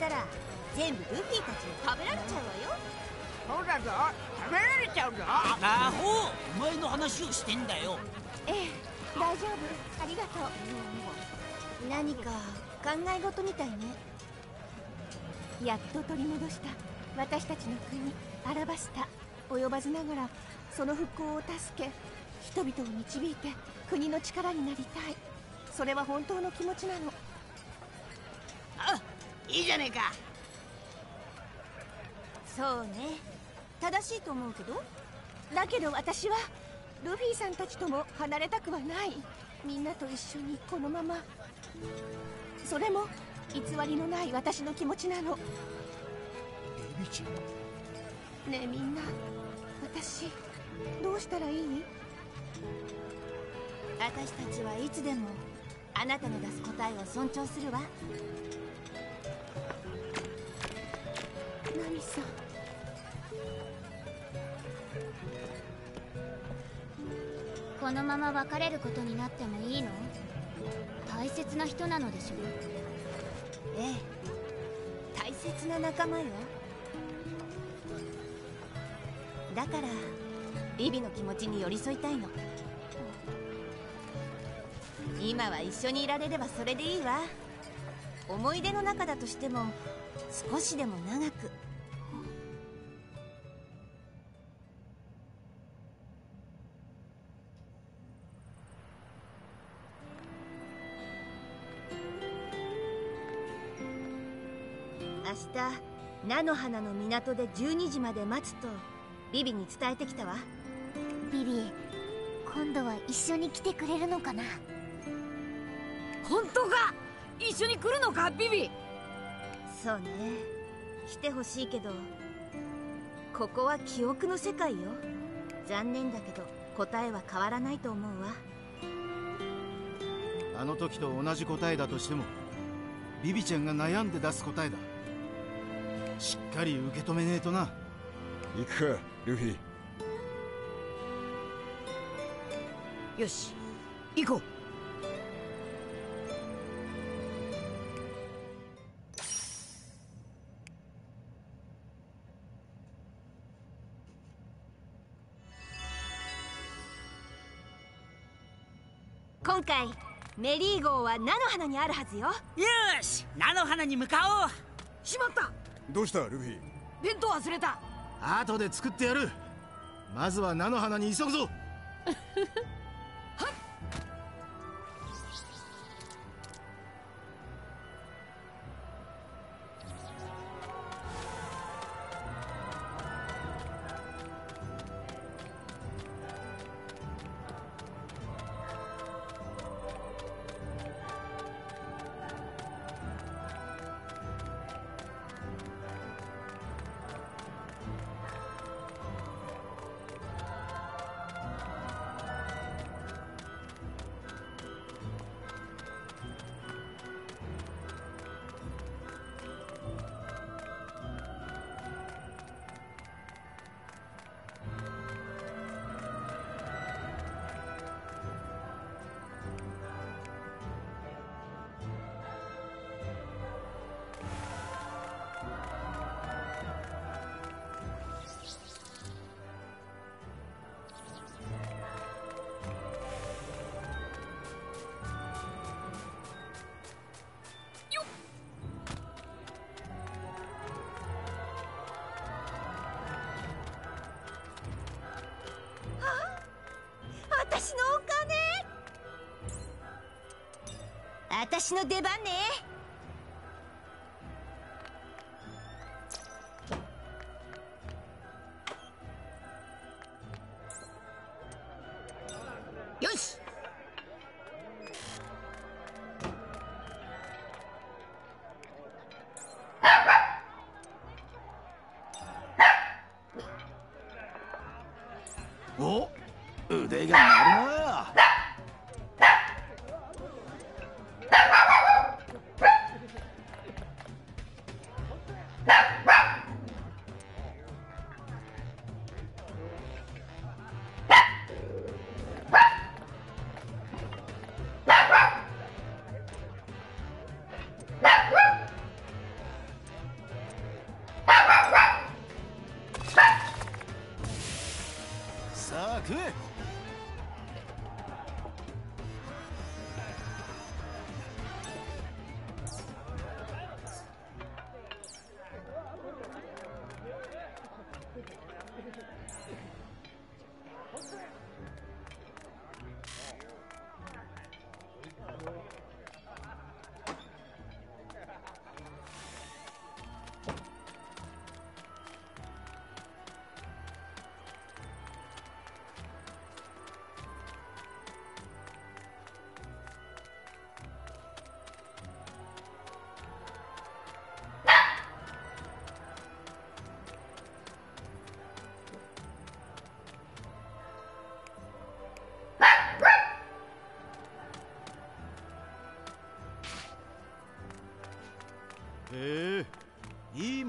たしていたら全部ルフィたちに食べられちゃうわよ。そうだぞ。食べられちゃうぞ。アホ。お前の話をしてんだよ。ええ大丈夫。ありがとう。何か考え事みたいね。やっと取り戻した。私たちの国アラバスタ。及ばずながらその復興を助け人々を導いて国の力になりたい。それは本当の気持ちなの。あいいじゃねえか。そうね。正しいと思うけど。だけど私はルフィさんたちとも離れたくはない。みんなと一緒にこのまま。それも偽りのない私の気持ちなの。ビビちゃんねえみんな私どうしたらいい？私たちはいつでもあなたの出す答えを尊重するわナミさん。このまま別れることになってもいいの？大切な人なのでしょええ。大切な仲間よ。だからビビの気持ちに寄り添いたいの。今は一緒にいられればそれでいいわ。思い出の中だとしても少しでも長く。菜の花の港で12時まで待つとビビに伝えてきたわ。ビビ今度は一緒に来てくれるのかな？本当か？一緒に来るのか？ビビ。そうね。来てほしいけどここは記憶の世界よ。残念だけど答えは変わらないと思うわ。あの時と同じ答えだとしてもビビちゃんが悩んで出す答えだしっかり受け止めねえとな。行くかルフィ。よし行こう。今回メリー号は菜の花にあるはずよ。よし菜の花に向かおう。しまったどうしたルフィ？弁当忘れた。後で作ってやる。まずは菜の花に急ぐぞ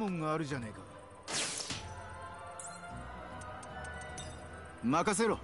もんがあるじゃねえか。任せろ。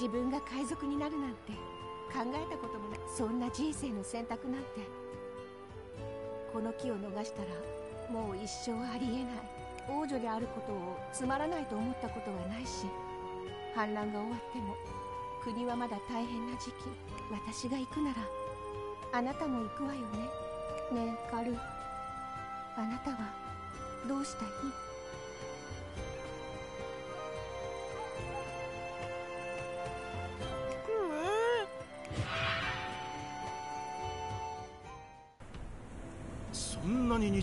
自分が海賊になるなんて考えたこともないそんな人生の選択なんて。この木を逃したらもう一生ありえない。王女であることをつまらないと思ったことはないし反乱が終わっても国はまだ大変な時期私が行くならあなたも行くわよね。ねえカルあなたはどうしたい？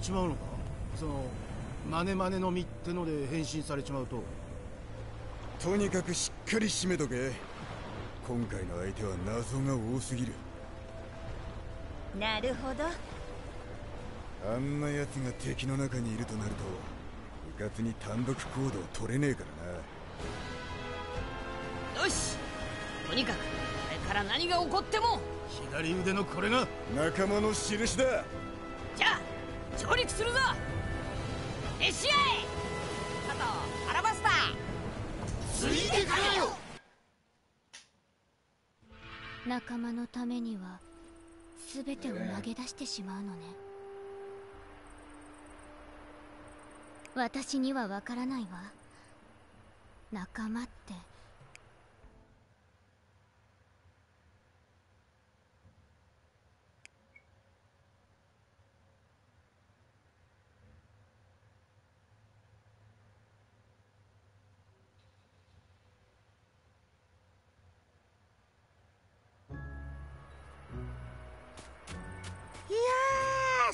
ちまうのか？そのマネマネの実ってので変身されちまうと。とにかくしっかり締めとけ。今回の相手は謎が多すぎる。なるほど。あんな奴が敵の中にいるとなるとうかつに単独行動取れねえからな。よし！とにかくこれから何が起こっても。左腕のこれが。仲間の印だするぞ。レシアイあとアラバスタついてくれよ。仲間のためには全てを投げ出してしまうのね。私にはわからないわ。仲間って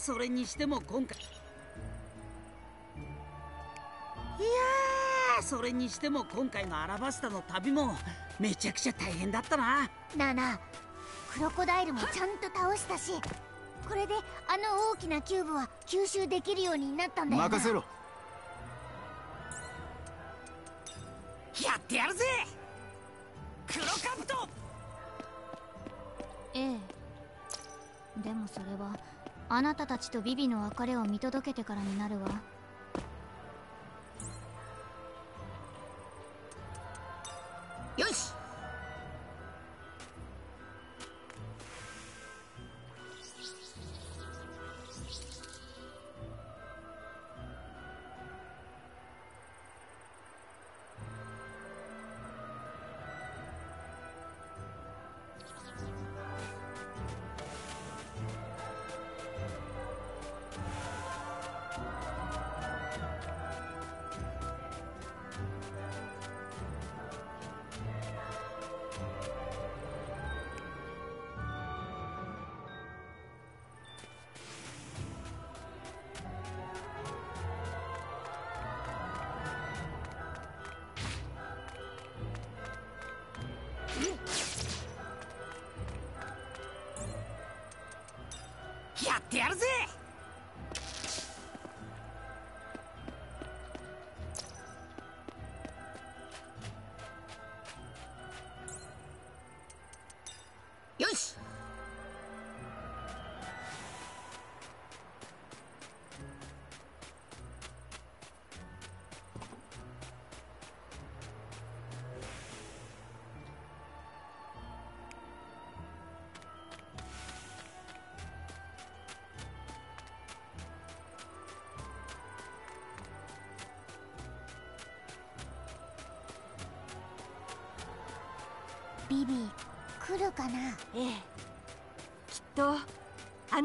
それにしても今回。いやーそれにしても今回のアラバスタの旅もめちゃくちゃ大変だったな。なあなあクロコダイルもちゃんと倒したしこれであの大きなキューブは吸収できるようになったんだよな。任せろ。やってやるぜ。黒カブト。ええ。でもそれはあなたたちとビビの別れを見届けてからになるわ。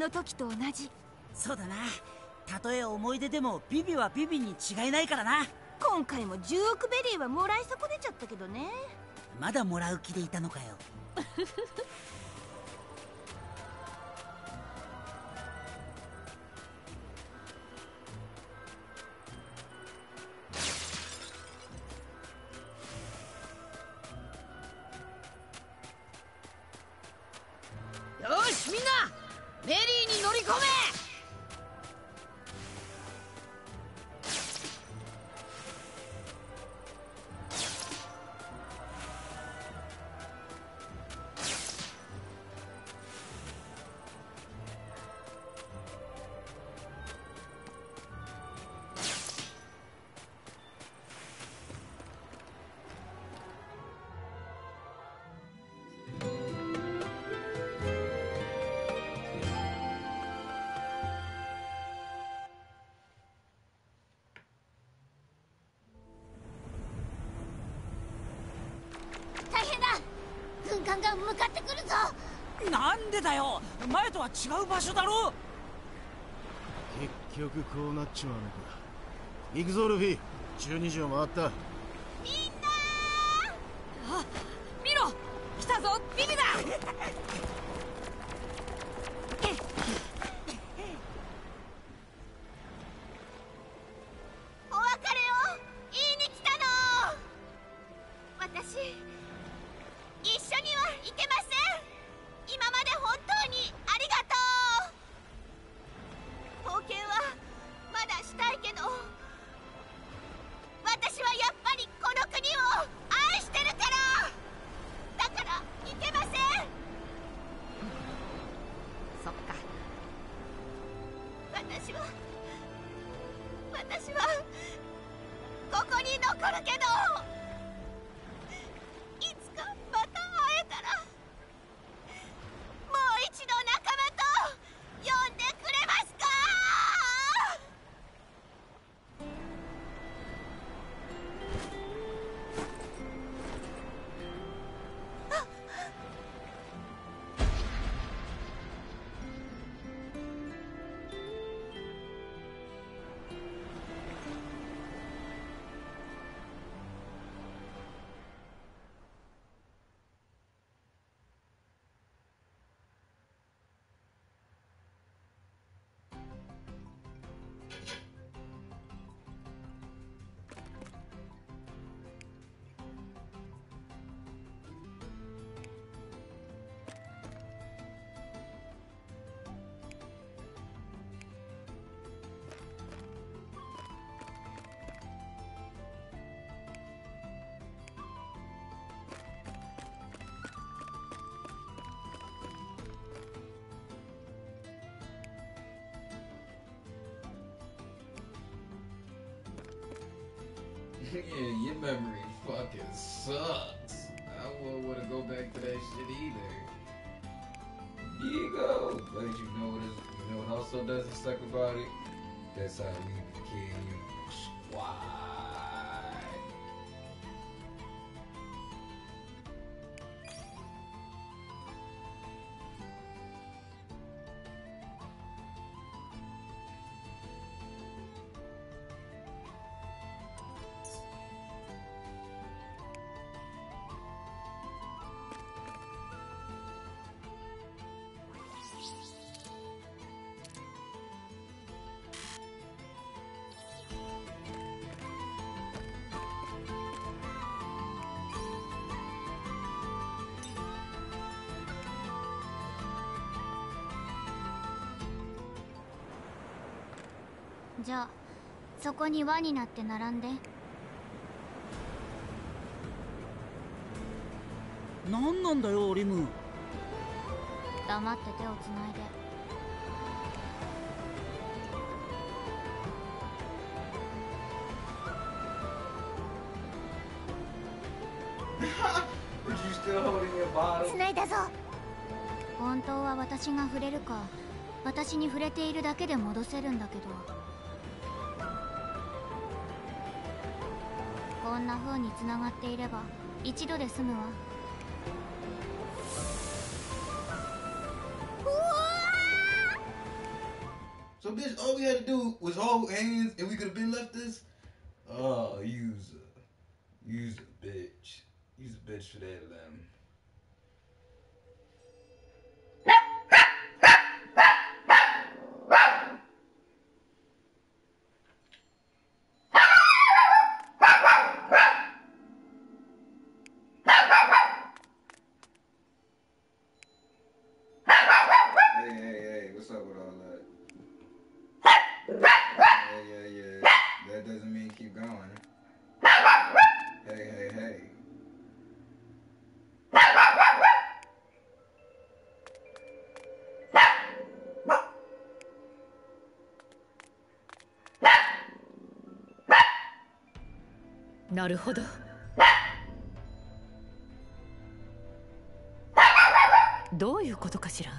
の時と同じ。そうだな。たとえ思い出でもビビはビビに違いないからな。今回も10億ベリーはもらい損ねちゃったけどね。まだもらう気でいたのかよよとは違う場所だろ結局こうなっちまうのか。行くぞルフィ。12時を回った。Yeah, your memory fucking sucks. I wouldn't want to go back to that shit either. You go. But you know what? Is, you know what also doesn't suck about it? That's how we became そこに輪になって並んで。何なんだよリム。黙って手をつないで。bottle? 繋いだぞ。本当は私が触れるか私に触れているだけで戻せるんだけどな風に繋がっていれば一度で済むわ So, bitch, all we had to do was hold hands and we could have been left this? なるほど。どういうことかしら？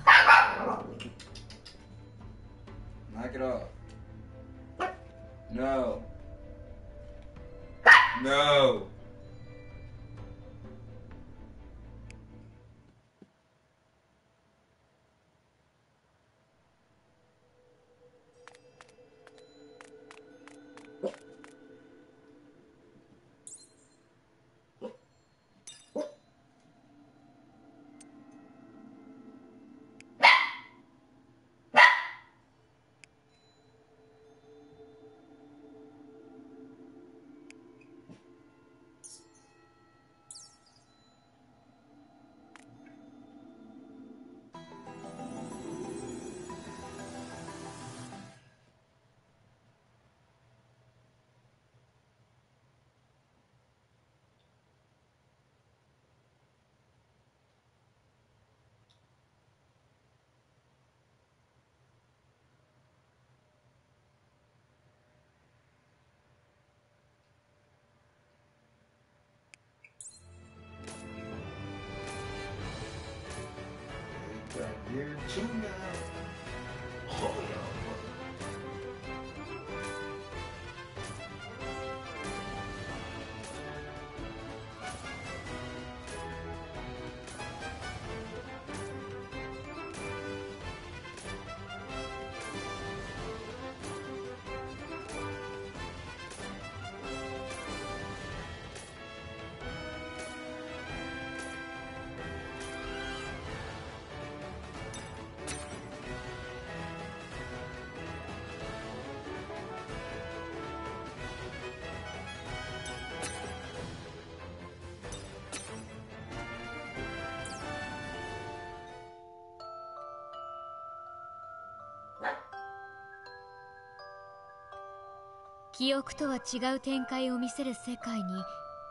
記憶とは違う展開を見せる世界に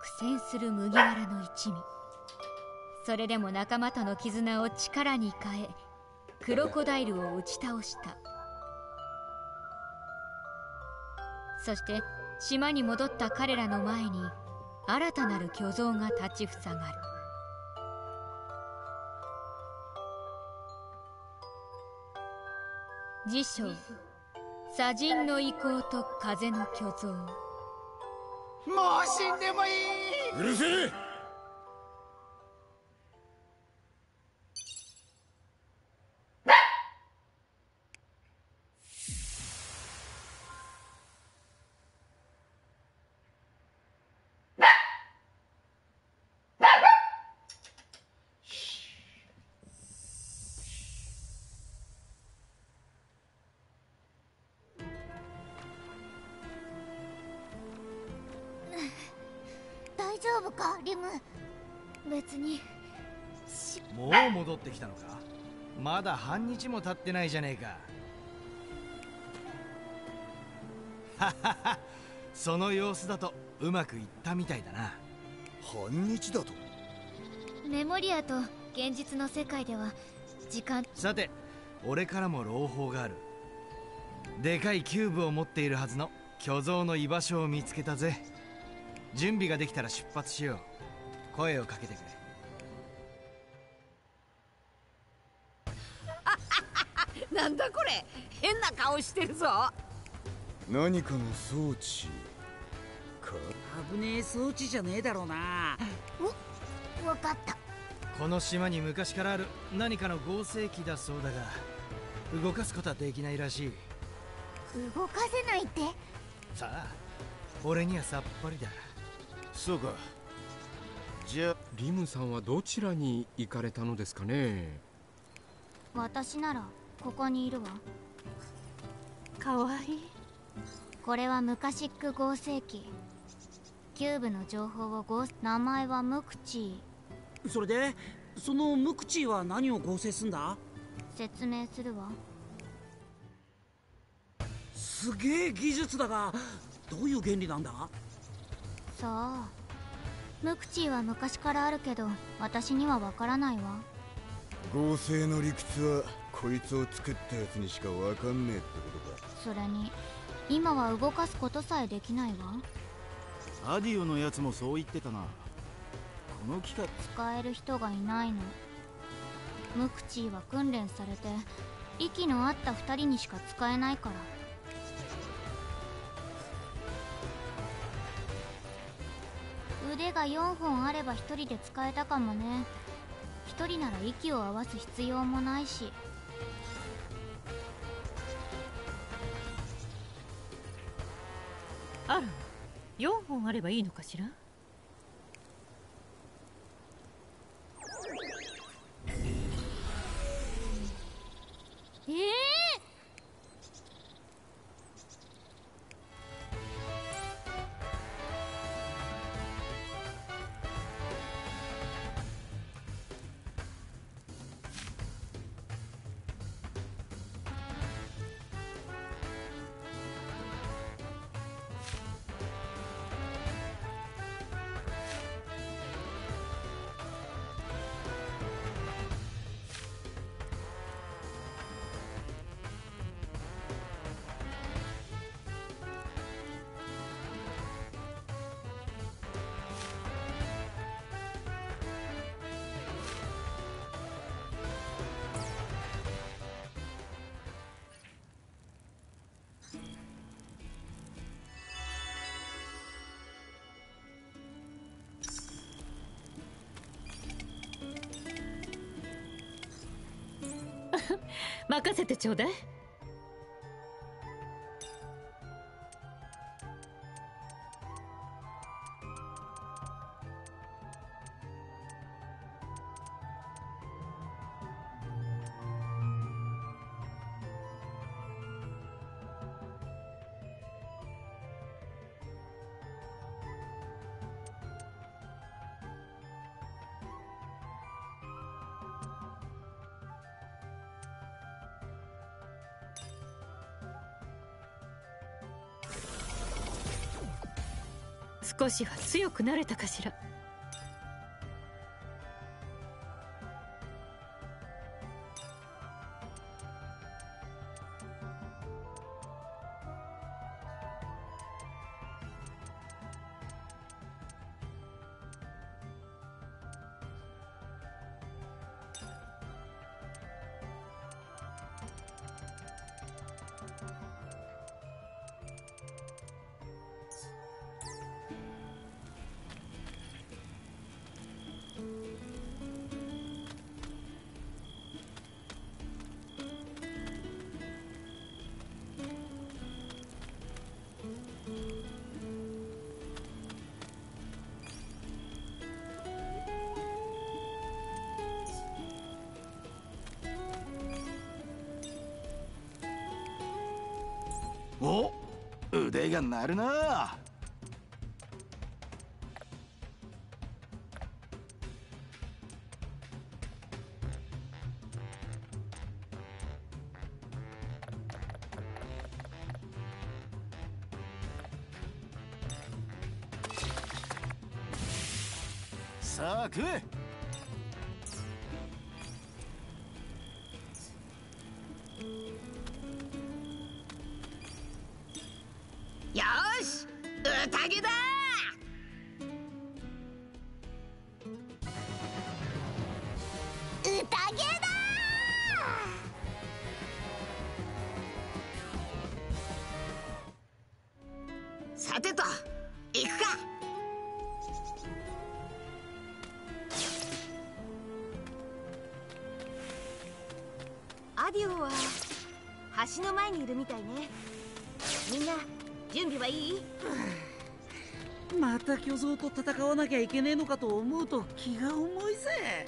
苦戦する麦わらの一味。それでも仲間との絆を力に変えクロコダイルを打ち倒した。そして島に戻った彼らの前に新たなる巨像が立ちふさがる。辞書。砂人の意向と風の巨像。もう死んでもいい。うるせえ大丈夫かリム。別に。もう戻ってきたのか？まだ半日も経ってないじゃねえか。その様子だとうまくいったみたいだな。半日だと？メモリアと現実の世界では時間さて俺からも朗報がある。でかいキューブを持っているはずの巨像の居場所を見つけたぜ準備ができたら出発しよう。声をかけてくれ。なんだこれ。変な顔してるぞ。何かの装置。か危ねえ装置じゃねえだろうな。わかった。この島に昔からある何かの合成機だそうだが動かすことはできないらしい。動かせないって？さあ俺にはさっぱりだそうか。じゃあ。リムさんはどちらに行かれたのですかね？私ならここにいるわ。かわいい。これはムカシック合成機キューブの情報を合名前はムクチそれでそのムクチーは何を合成すんだ？ー説明するわ。すげえ技術だがどういう原理なんだ？さあ。ムクチーは昔からあるけど私にはわからないわ。合成の理屈はこいつを作ったやつにしかわかんねえってことか。それに今は動かすことさえできないわ。アディオのやつもそう言ってたな。この機械使える人がいないの。ムクチーは訓練されて息の合った2人にしか使えないから腕が4本あれば1人で使えたかもね。1人なら息を合わす必要もないし。あら4本あればいいのかしら？任せてちょうだい。少しは強くなれたかしら。がるな。さあ食え。橋の前にいるみたいね。みんな準備はいい？また巨像と戦わなきゃいけねえのかと思うと気が重いぜ。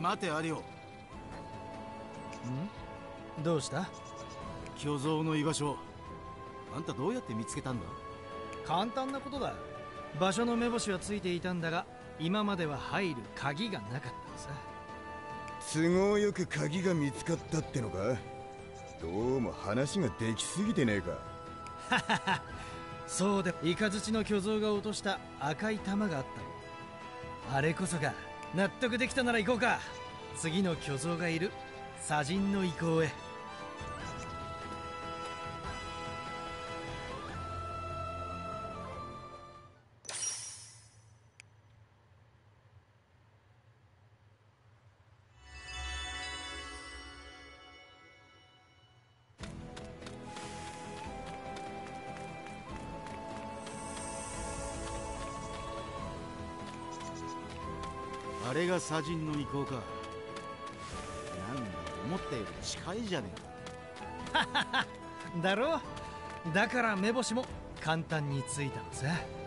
待てアリオ。ん？どうした？巨像の居場所。あんたどうやって見つけたんだ？簡単なことだ。場所の目星はついていたんだが今までは入る鍵がなかったのさ。都合よく鍵が見つかったってのか？どうも話ができすぎてねえか。そうでイカズチの巨像が落とした赤い玉があったろあれこそが納得できたなら行こうか。次の巨像がいる。砂人の遺構へ。が砂人の意向か。なんだ思ったより近いじゃねえか。だろだから目星も簡単についたのさ。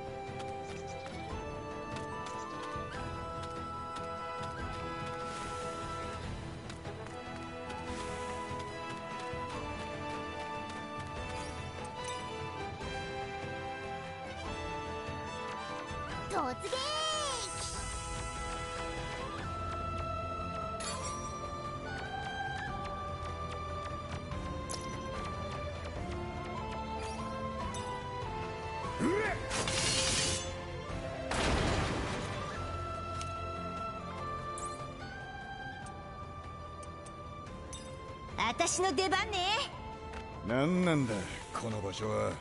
何なんだ。この場所は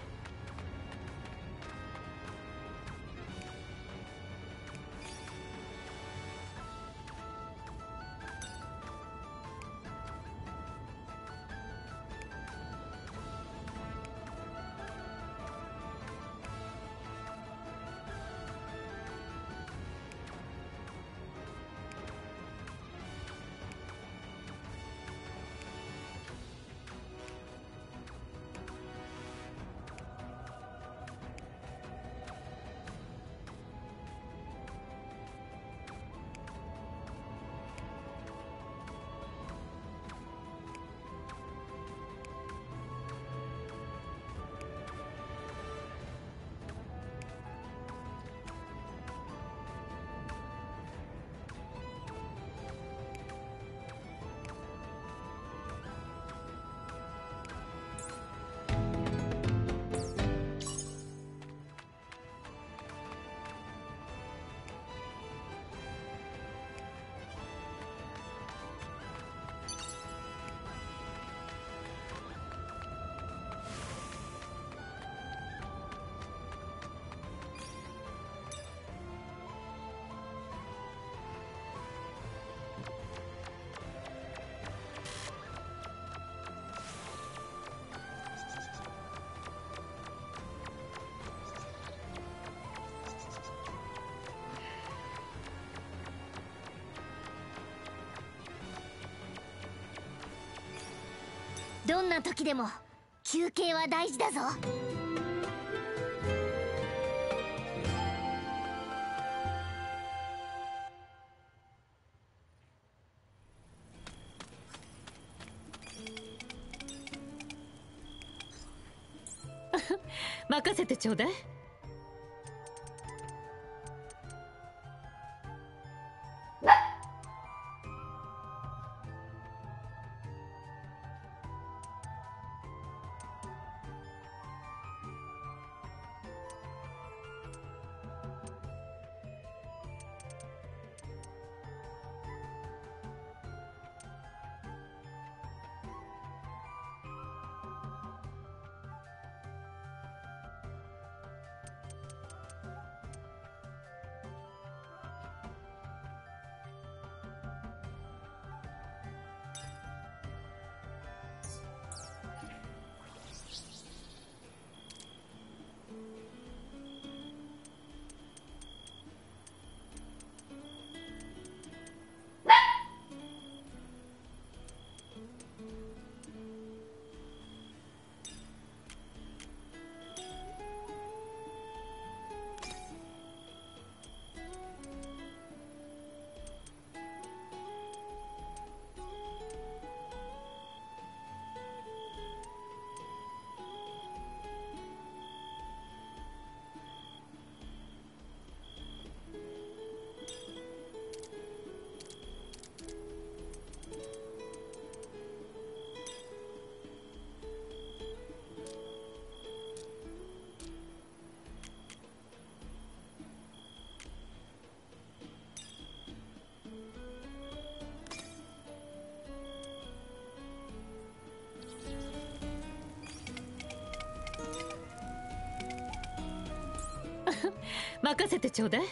どんな時でも休憩は大事だぞ。任せてちょうだい。任せてちょうだい。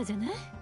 ったじゃない？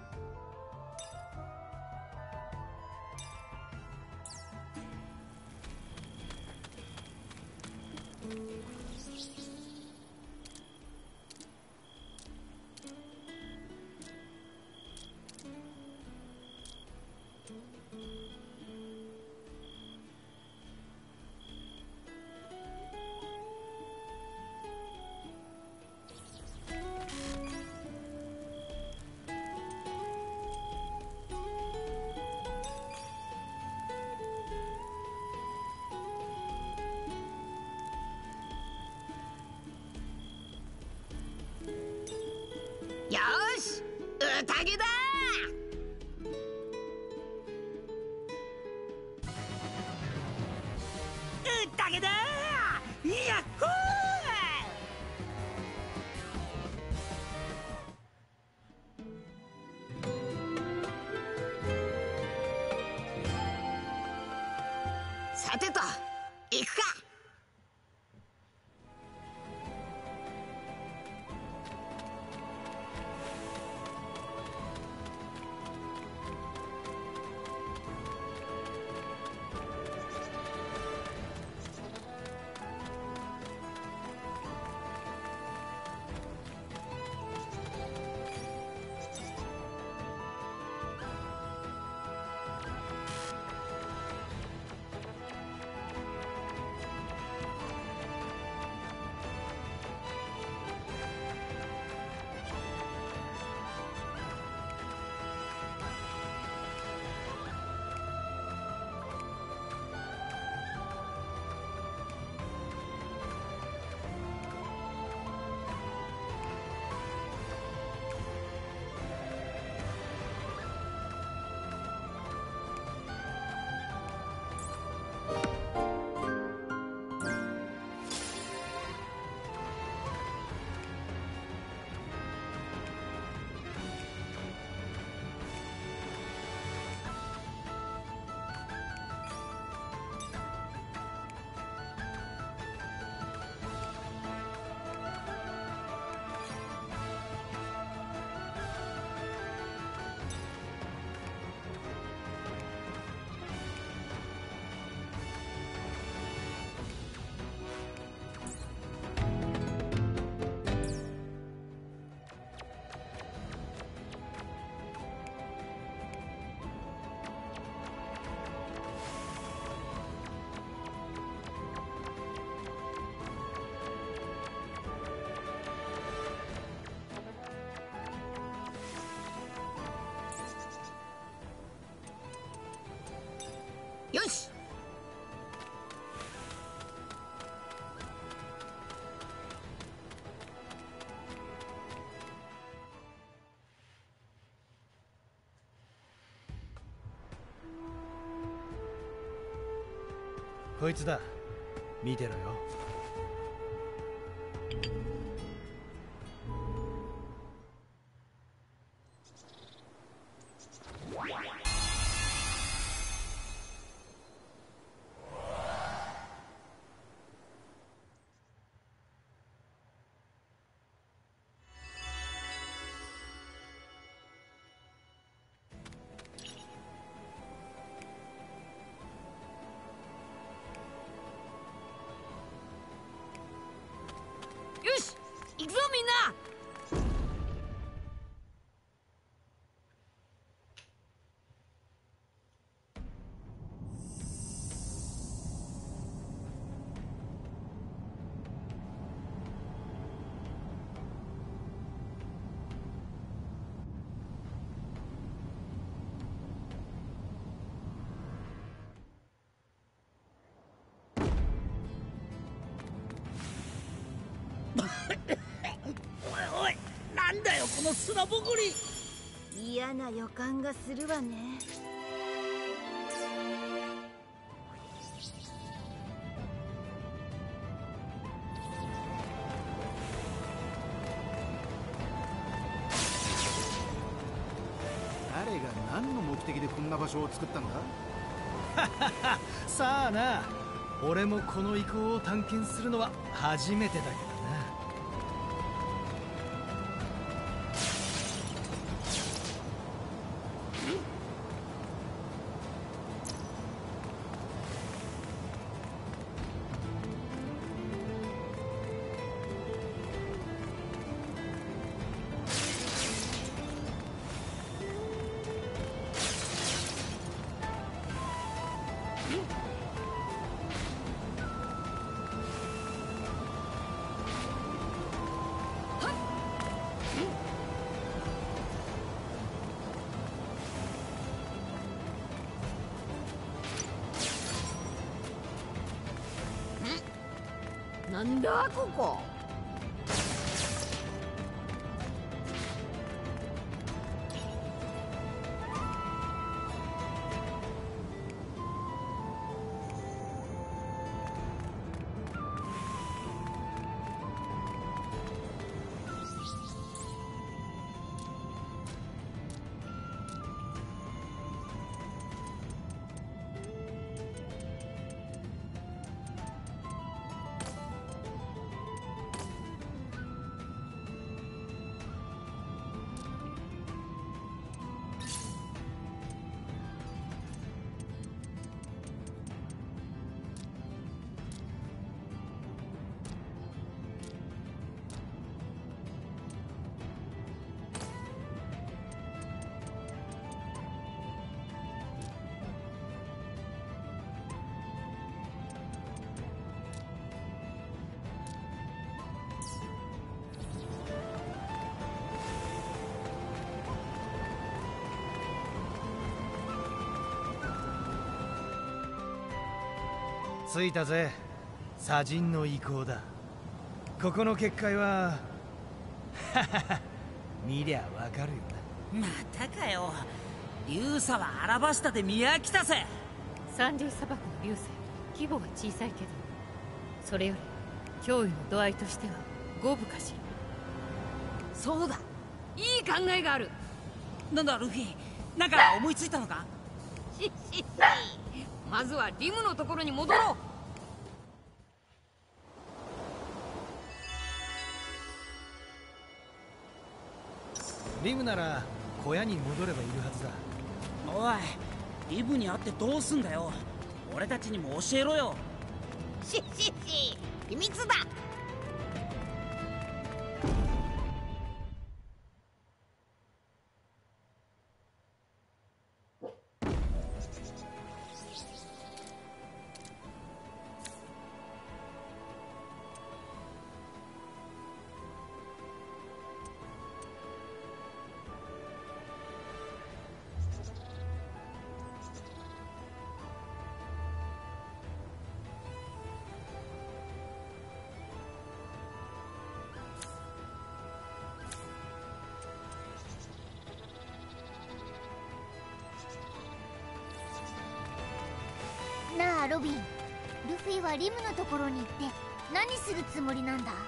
よし。こいつだ。見てろよ。よこの砂ぼこり。嫌な予感がするわね。誰が何の目的でこんな場所を作ったんだ？さあな俺もこの遺構を探検するのは初めてだけど着いたぜ。砂人の遺構だ。ここの結界は 見りゃわかるよな。またかよ。竜砂はアラバスタで見飽きたぜ。サンディ砂漠の流星。規模は小さいけどそれより脅威の度合いとしては五分かし。らそうだ。いい考えがある。なんだルフィ。なんか思いついたのか？しししまずはリムのところに戻ろう。リムなら小屋に戻ればいるはずだ。おいリブに会ってどうすんだよ。俺たちにも教えろよ。ししし秘密だリムのところに行って何するつもりなんだ？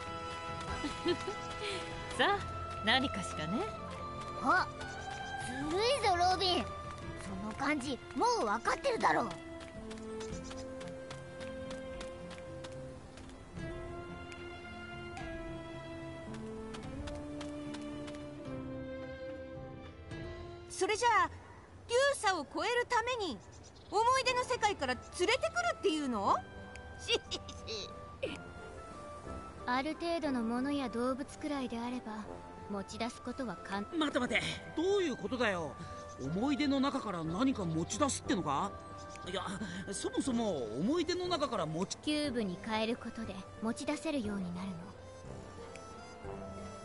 さあ何かしらね。あずるいぞロビン。その感じもう分かってるだろう。それじゃあ流砂を超えるために思い出の世界から連れてくるっていうの？ある程度のものや動物くらいであれば持ち出すことは簡単。待て待てどういうことだよ。思い出の中から何か持ち出すってのか？いやそもそも思い出の中から持ちキューブに変えることで持ち出せるようになる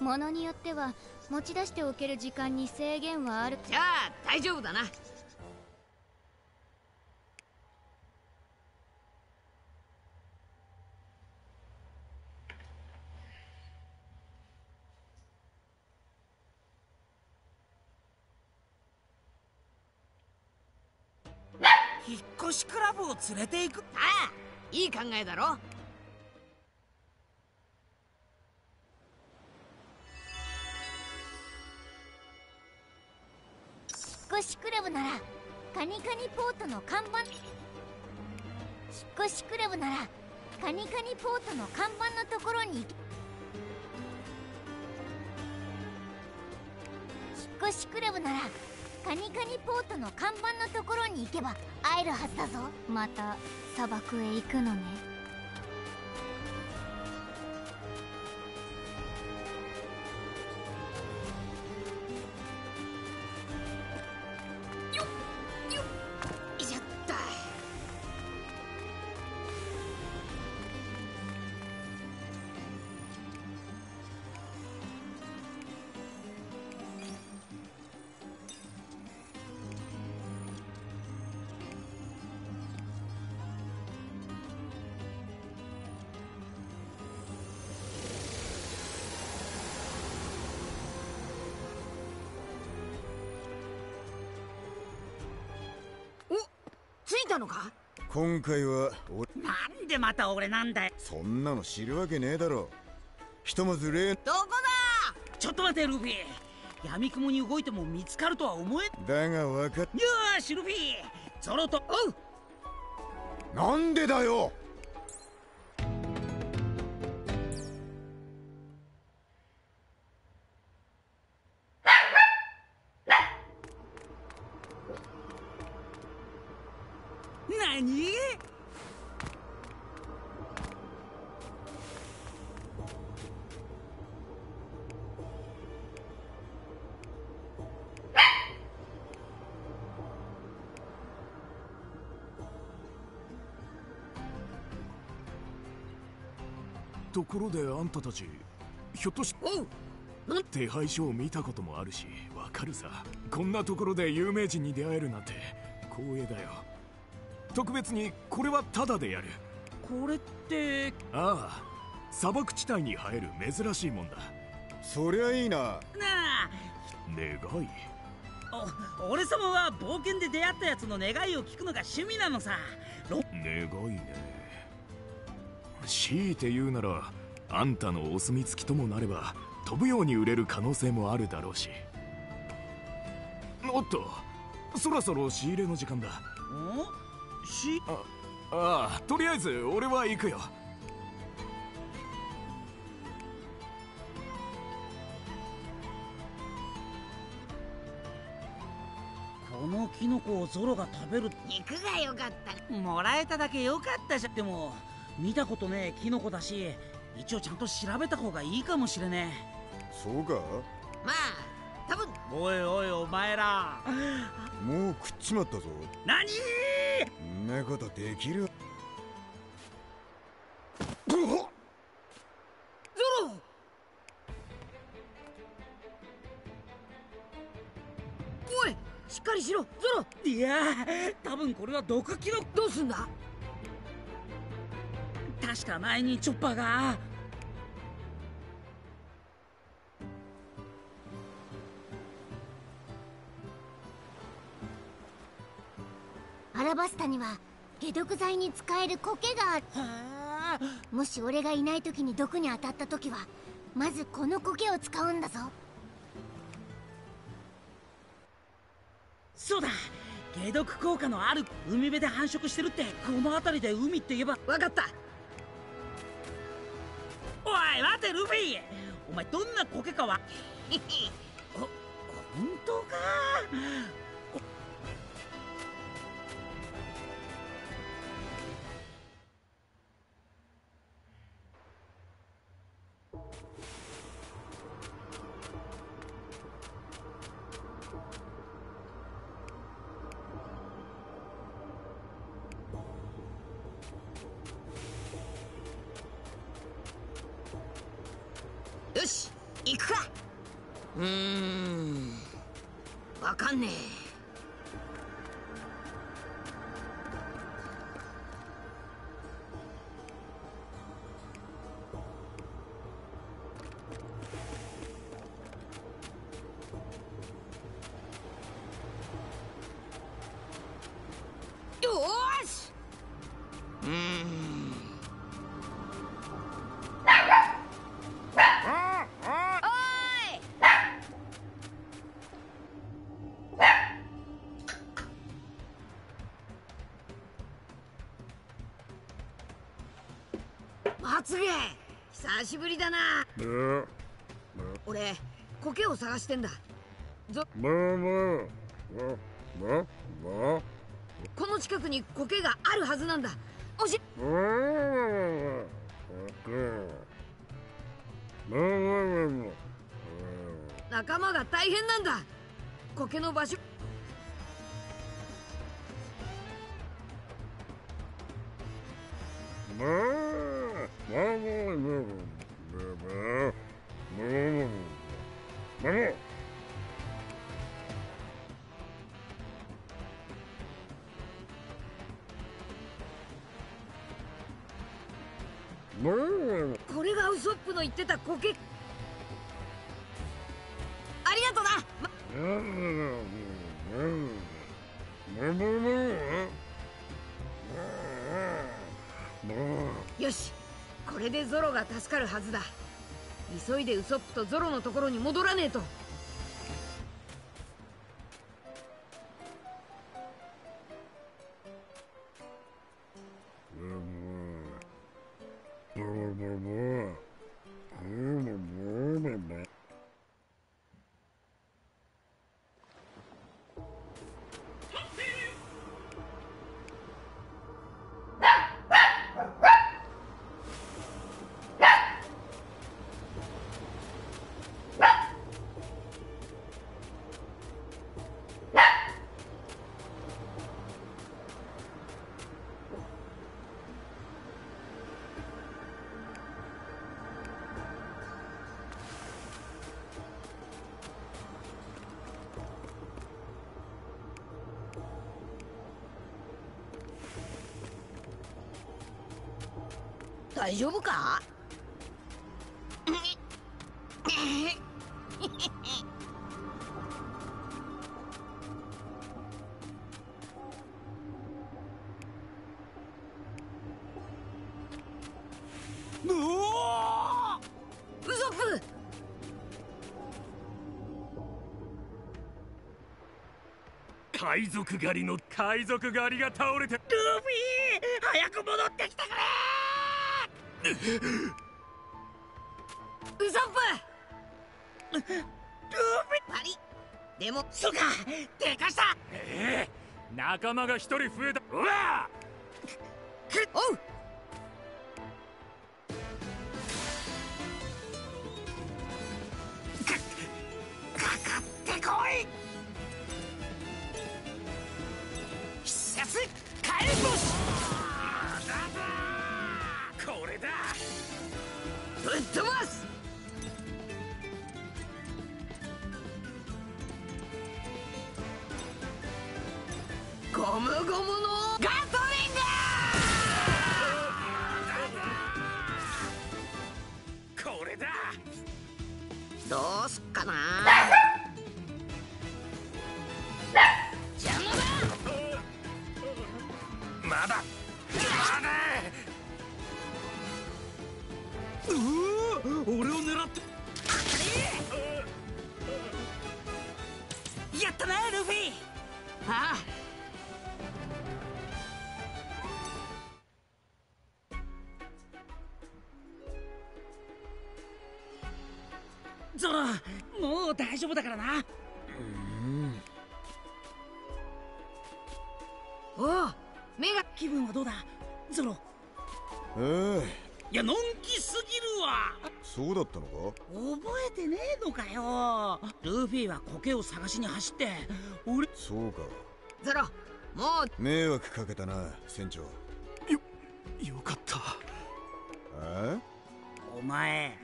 の。ものによっては持ち出しておける時間に制限はある。じゃあ大丈夫だな引っ越しクラブを連れて行く。ああいい考えだろ。引っ越しクラブならカニカニポートの看板。引っ越しクラブならカニカニポートの看板のところに。引っ越しクラブならカニカニポートの看板のところに行けば会えるはずだぞ。また砂漠へ行くのね。たのか？今回は俺なんでまた俺なんだよ。そんなの知るわけねえだろ。ひとまず例。どこだ？ちょっと待てルフィ。闇雲に動いても見つかるとは思えだが分かっよーしルフィ。ゾロとおう。なんでだよ？ころであんたたちひょっとし手配書を見たこともあるしわかるさ。こんなところで有名人に出会えるなんて光栄だよ。特別にこれはタダでやる。これってああ。砂漠地帯に生える珍しいもんだ。そりゃいいな。なあ。願い。お俺様は冒険で出会ったやつの願いを聞くのが趣味なのさ。ろ願いね強いて言うならあんたのお墨付きともなれば飛ぶように売れる可能性もあるだろうし。おっとそろそろ仕入れの時間だ。ん？し？ああとりあえず俺は行くよ。このキノコをゾロが食べる。肉がよかった。もらえただけよかったじゃん。でも見たことねえキノコだし一応ちゃんと調べた方がいいかもしれねそうか？まあ多分。おいおいお前ら。もう食っちまったぞ。何？んなことできる。ゾロ！おいしっかりしろ。ゾロ！いや多分これは毒キノコ。どうすんだ？確か前にチョッパーが。アラバスタには解毒剤に使える苔がある。もし俺がいない時に毒に当たった時はまずこの苔を使うんだぞ。そうだ。解毒効果のある海辺で繁殖してるってこの辺りで海って言えば分かったおい待てルフィ。お前どんなコケかは 本当か。まつげ久しぶりだな。俺苔を探してんだ。ぞ。この近くに苔があるはずなんだ。おし。仲間が大変なんだ。苔の場所。助かるはずだ。急いでウソップとゾロのところに戻らねえと。大丈夫か？海賊狩りの海賊狩りが倒れてルフィ！早く戻ってウソップルフィ悪いでもそうか。でかした。ええ。ー仲間が一人増えた。もう大丈夫だからな。おう目が気分はどうだ？ゾロ。えいやのんきすぎるわ。えそうだったのか？覚えてねえのかよ。ルフィは苔を探しに走って。俺。そうか。ゾロもう。迷惑かけたな船長。よかった。え？お前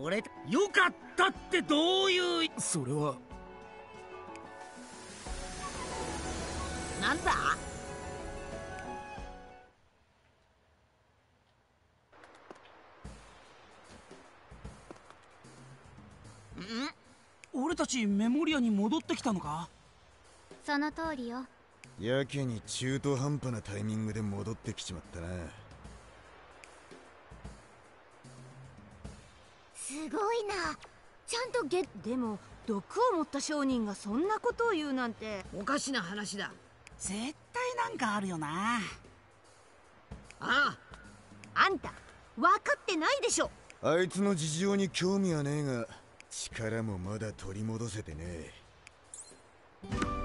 俺よかったってどういうそれは。なんだ？俺たちメモリアに戻ってきたのか？その通りよ。やけに中途半端なタイミングで戻ってきちまったなごいな。ちゃんとゲッでも毒を持った商人がそんなことを言うなんて。おかしな話だ。絶対なんかあるよな。ああ。あんた分かってないでしょ。あいつの事情に興味はねえが力もまだ取り戻せてねえ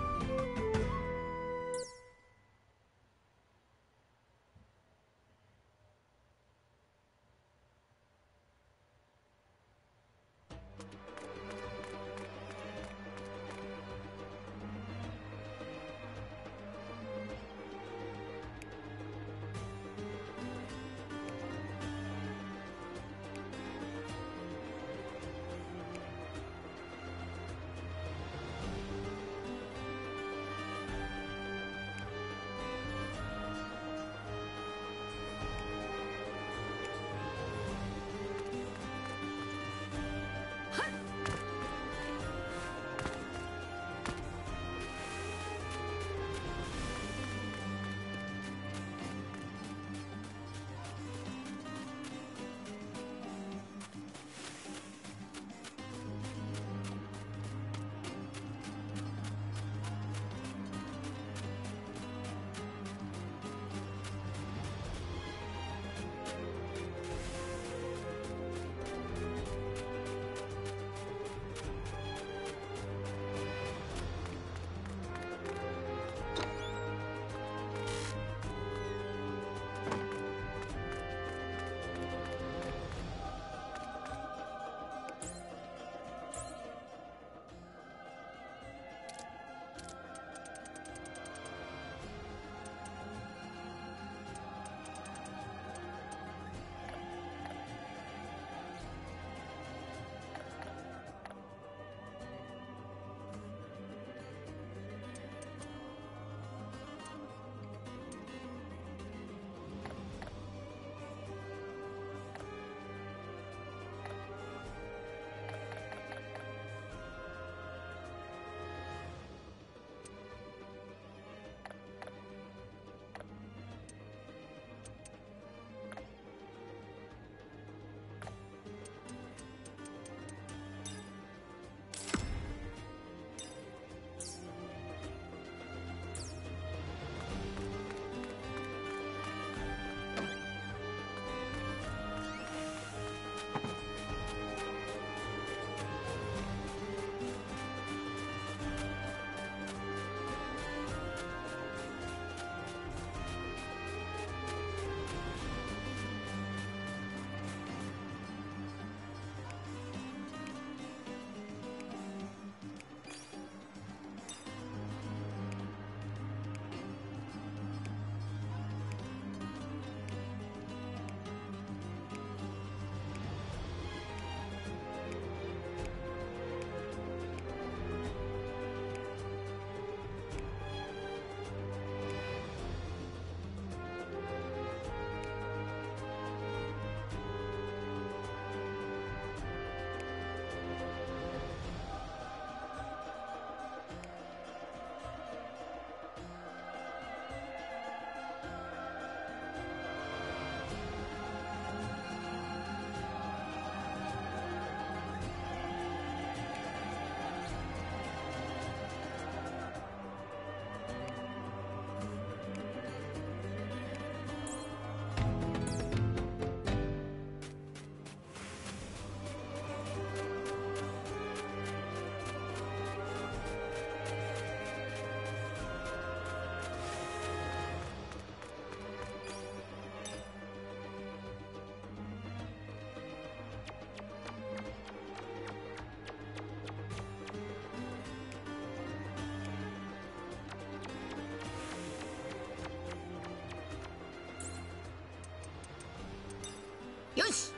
よし。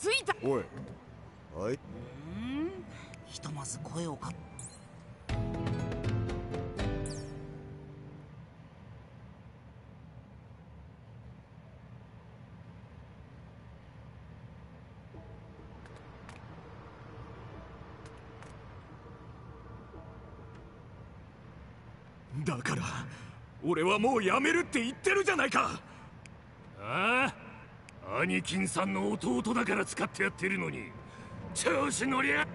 着いた。おい。はい。うん。ひとまず声をかだから俺はもうやめるって言ってるじゃないか。ああ兄貴さんの弟だから使ってやってるのに。調子乗りゃ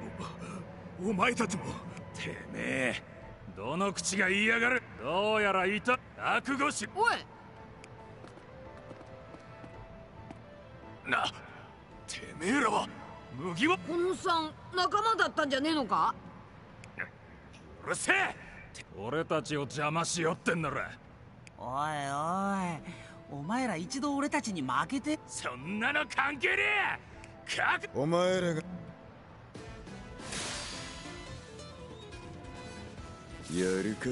お前たちも。てめえ。どの口が言いやがる。どうやらいた。落語し。おい。なてめえらは。麦わ。このさん仲間だったんじゃねえのか？うるせえ。俺たちを邪魔しよってんならおいおいお前ら一度俺たちに負けて。そんなの関係ねえかく。お前らが。やるか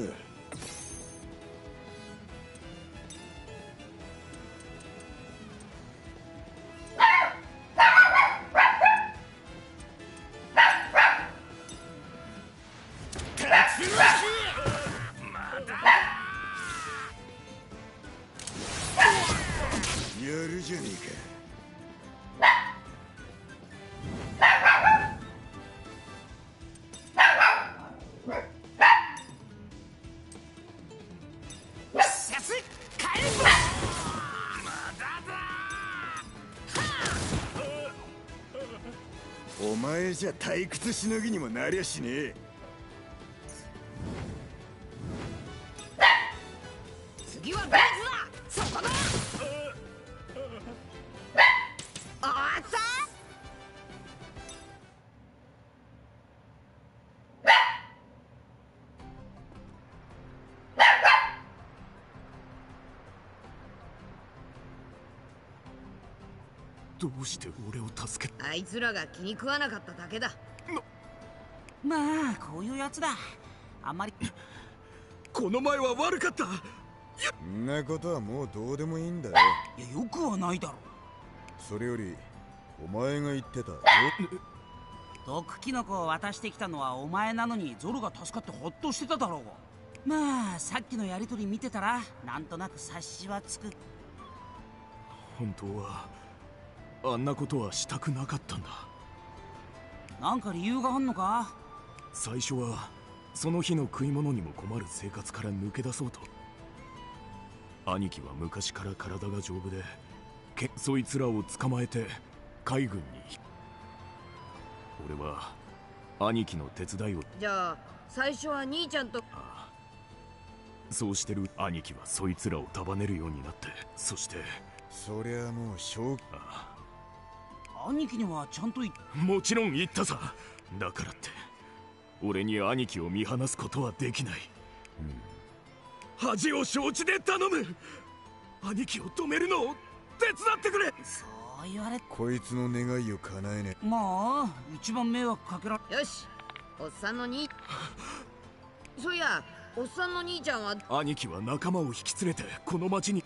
じゃ退屈しのぎにもなりゃしねえ。次はこいつだそこだ。あったどうして俺を助けあいつらが気に食わなかっただけだ。まあこういうやつだ。あんまり。この前は悪かった。んなことはもうどうでもいいんだよ。いやよくはないだろ。それよりお前が言ってた毒キノコを渡してきたのはお前なのにゾロが助かってほっとしてただろう。まあさっきのやりとり見てたらなんとなく察しはつく。本当はあんなことはしたくなかったんだ。なんか理由があんのか？最初はその日の食い物にも困る生活から抜け出そうと。兄貴は昔から体が丈夫でけそいつらを捕まえて海軍に俺は兄貴の手伝いをじゃあ最初は兄ちゃんとそうしてる兄貴はそいつらを束ねるようになってそしてそりゃもう正兄貴にはちゃんと言っもちろん言ったさ。だからって俺に兄貴を見放すことはできない、恥を承知で頼む。兄貴を止めるのを手伝ってくれ。そう言われこいつの願いを叶えね。まあ一番迷惑かけらよし。おっさんの兄。そういやおっさんの兄ちゃんは。兄貴は仲間を引き連れてこの町に。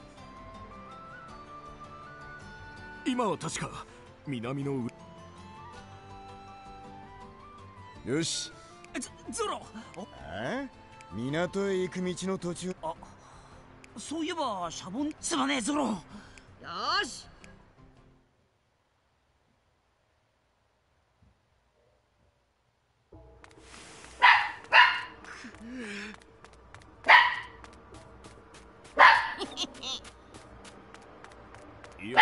今は確か南の上よし。ゾロ。あ。港へ行く道の途中。あそういえばシャボンすまねえゾロ。よし。いや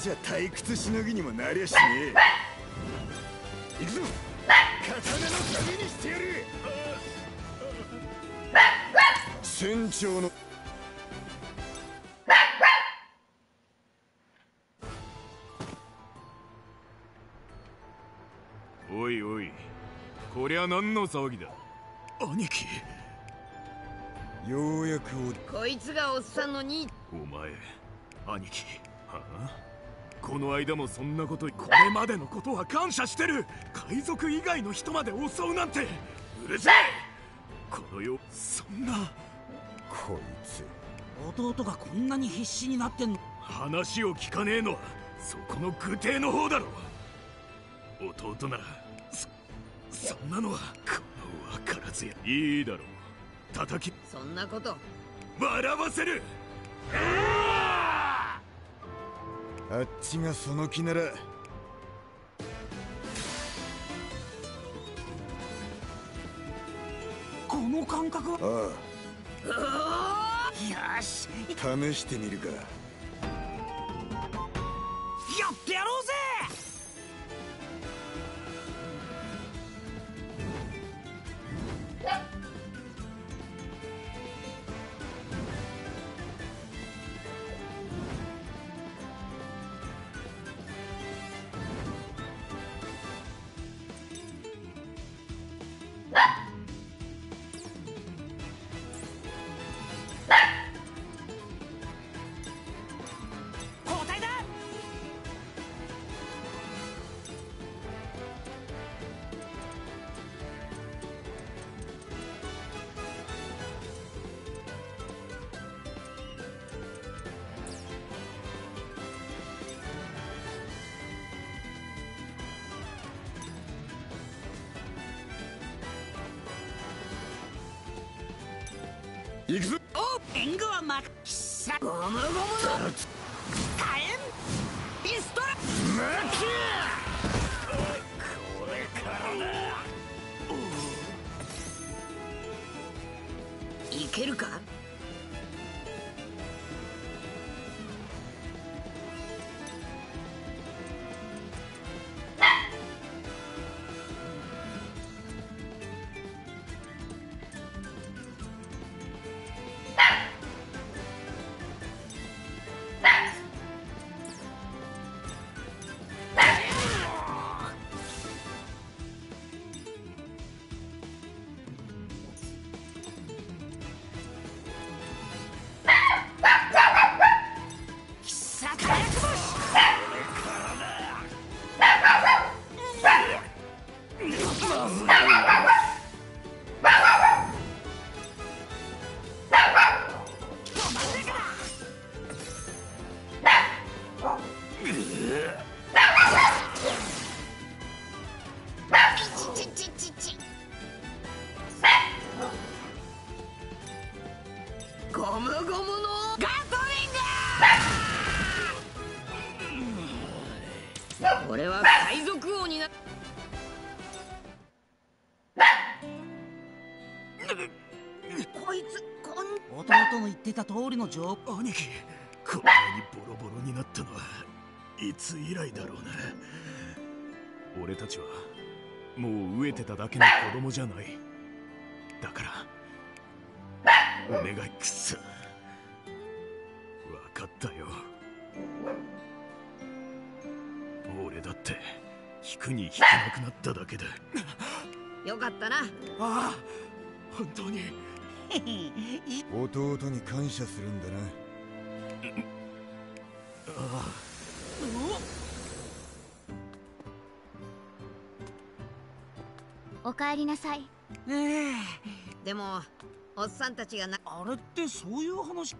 じゃ退屈しのぎにもなりゃしねえ。行くぞ。刀の旅にしてやる。船長の。おいおいこりゃ何の騒ぎだ。兄貴。ようやくこいつがおっさんのにお前兄貴。はあこの間もそんなことこれまでのことは感謝してる。海賊以外の人まで襲うなんて。うるせえ。この世そんなこいつ。弟がこんなに必死になってんの。話を聞かねえのはそこの愚帝の方だろ弟ならそそんなのはこの分からずや。いいだろう。叩き。そんなこと。笑わせるあっちがその気なら。この感覚は。あよし。あ試してみるか行くぞ。お援護はまさゴムゴムの火炎ピストル。これからだ。いけるか？ってた通りの情報。兄貴こんなにボロボロになったのはいつ以来だろうな。俺たちはもう飢えてただけの子供じゃない。だからお願いくっさ分かったよ。俺だって引くに引けなくなっただけだ。よかったな。ああ本当に 弟に感謝するんだな。あおかえりなさい。ええ。でもおっさんたちがな。あれってそういう話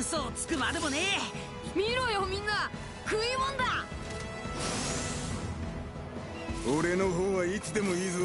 嘘をつくまでもねえ。見ろよみんな。食いもんだ。俺の方はいつでもいいぞ。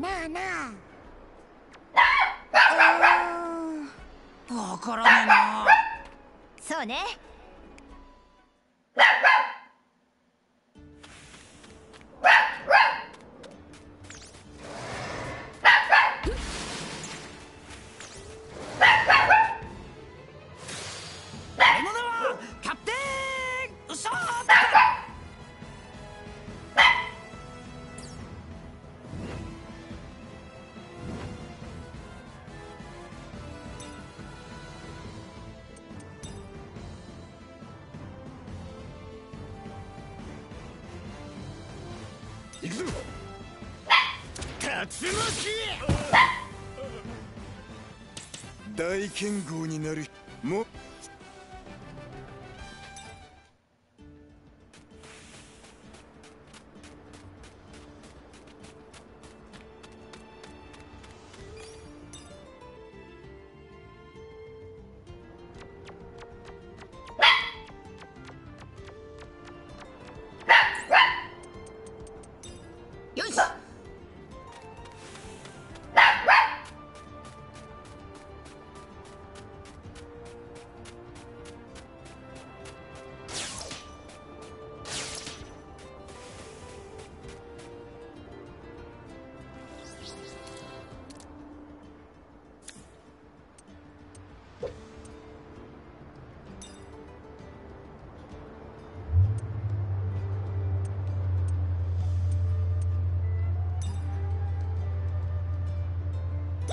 かな。わからねえな。そうね竜巻大剣豪になる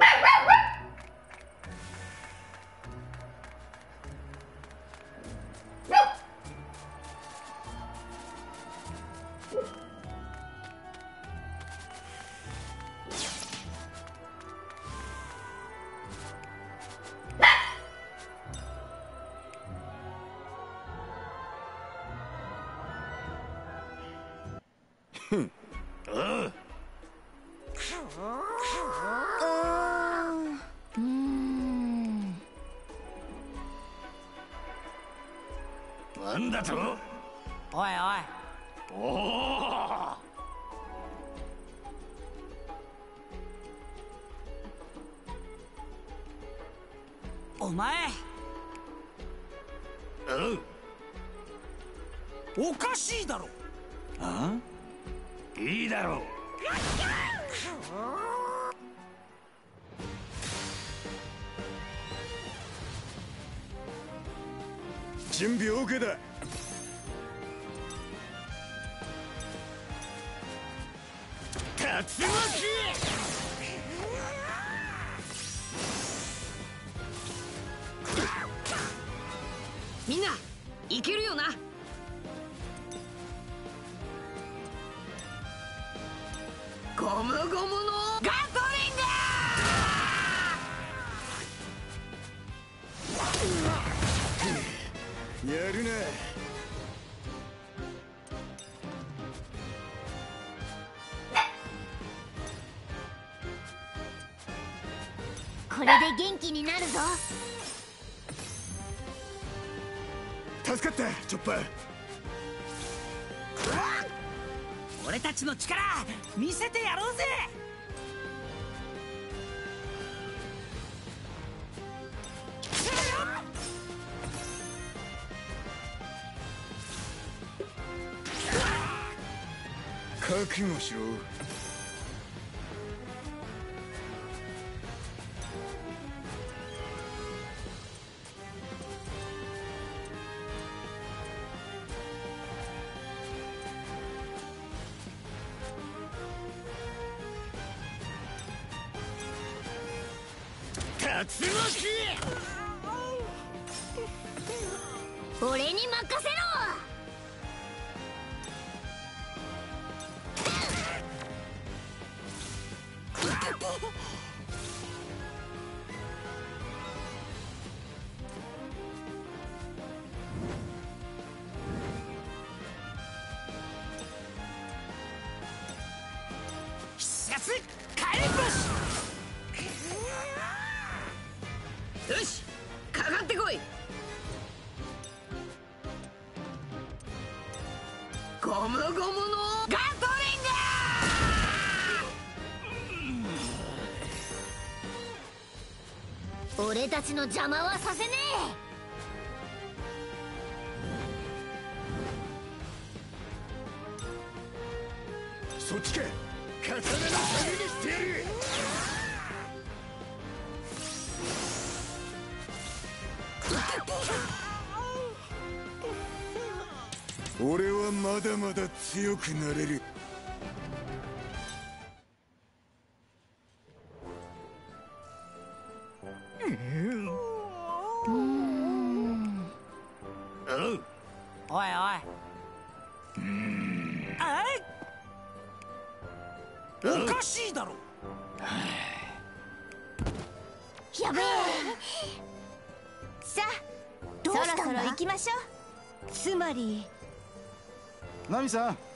Woo! んだとおいおおおいお前おかしいだろ。あ？いいだろうこれで元気になるぞ。助かったチョッパー。俺たちの力見せてやろうぜ。覚悟しろ俺たちの邪魔はさせねえそっちか刀の影にしてやる俺はまだまだ強くなれる。ナ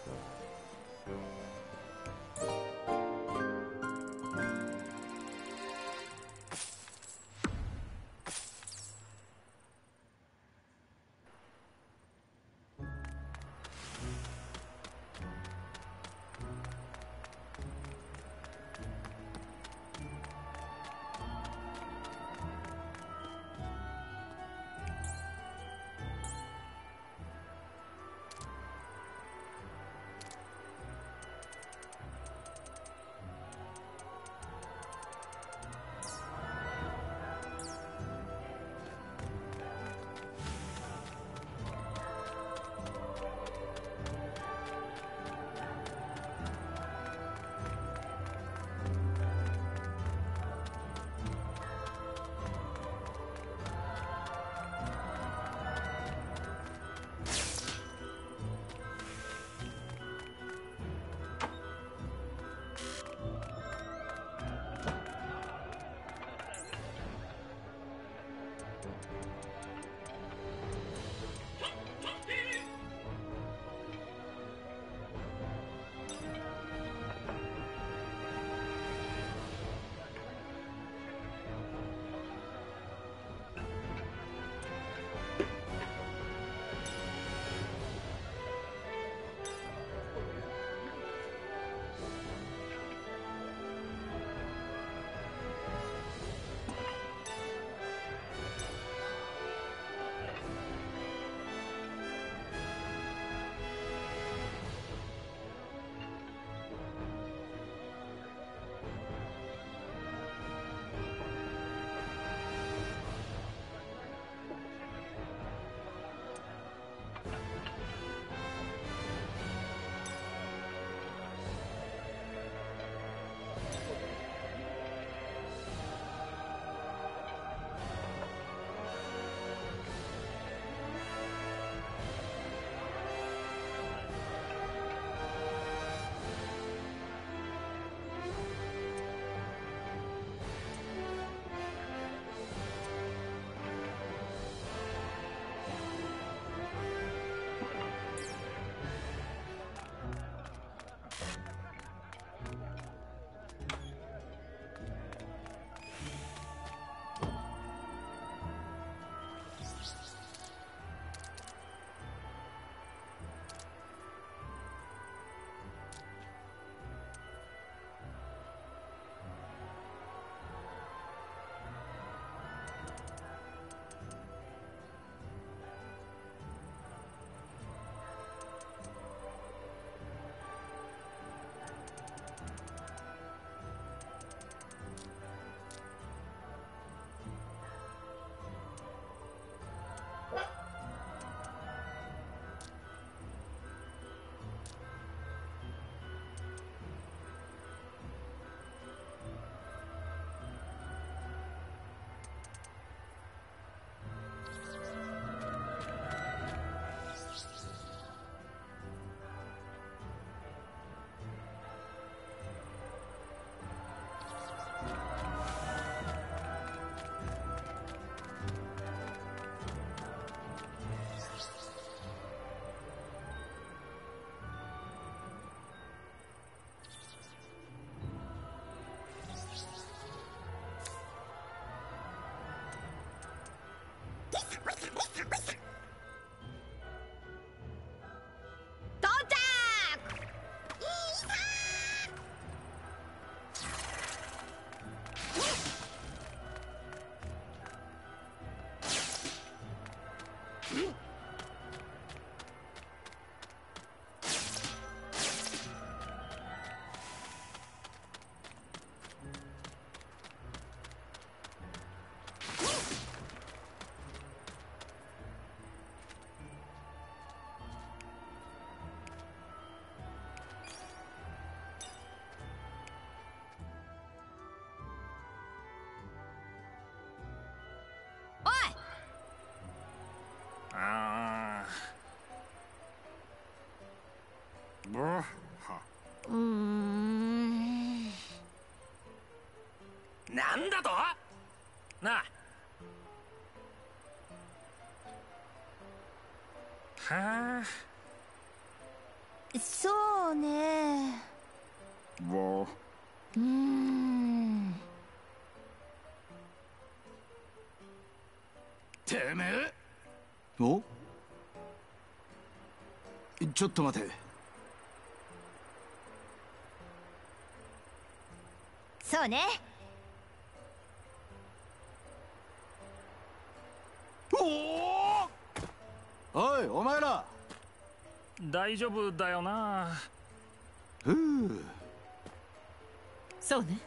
うーん。なんだと？なあ。はあ。そうね。ボうーん。てめえ？お？ちょっと待てそうねおいお前ら。大丈夫だよな。ふう。そうね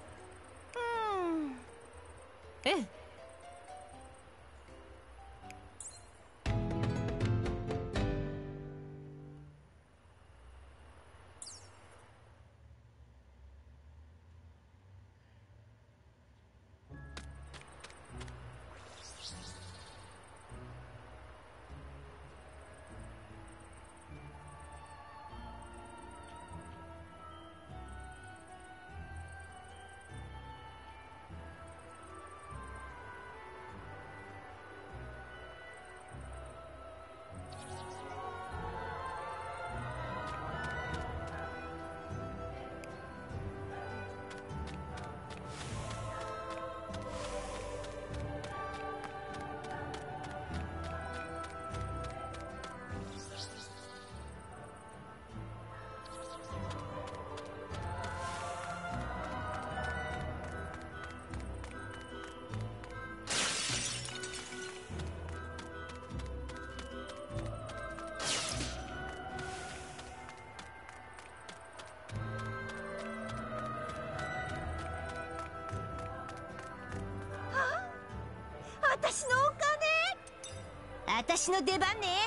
の出番ね。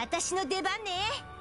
私の出番ね。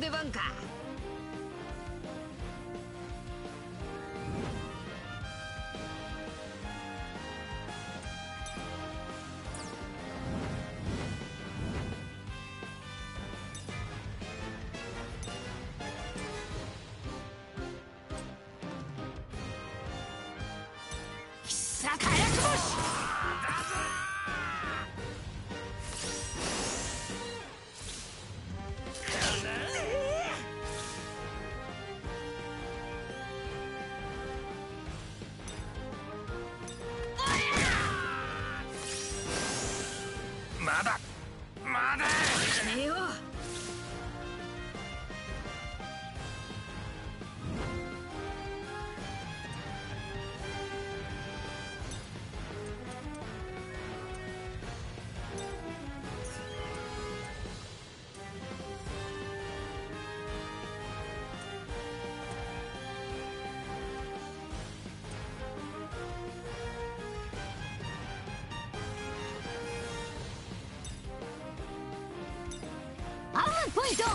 dónde van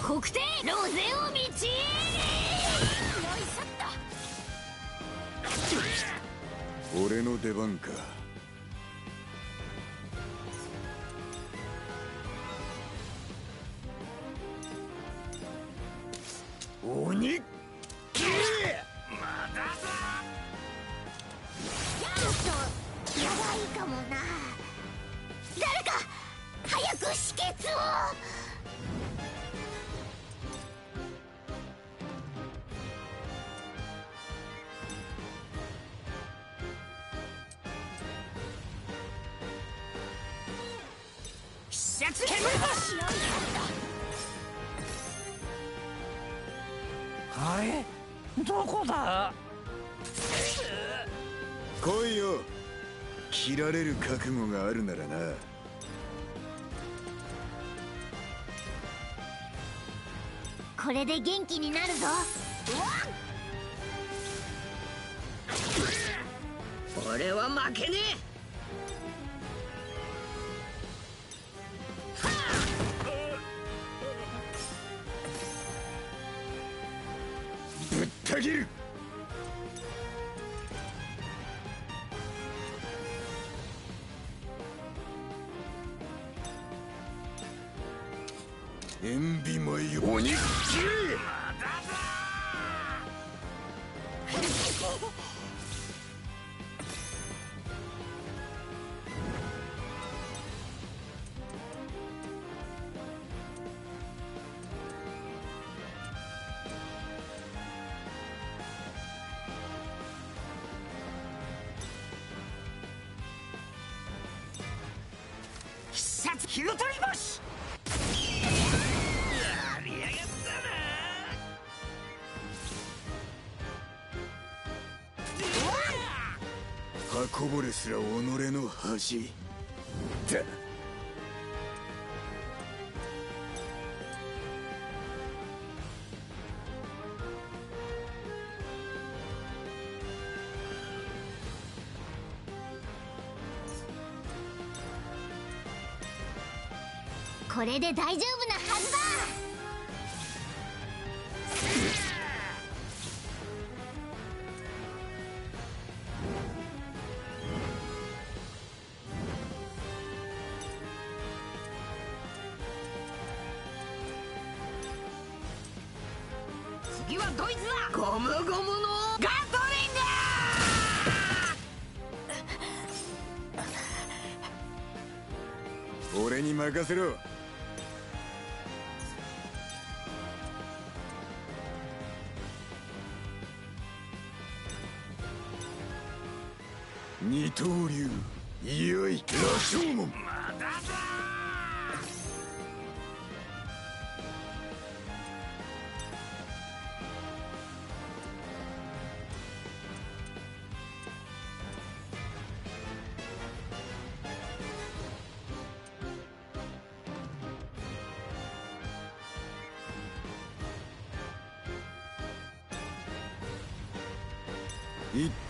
国定ロゼを道ちよいしょっと。俺の出番か。があるならな。これで元気になるぞ。ほしい。だこれで大丈夫任せろ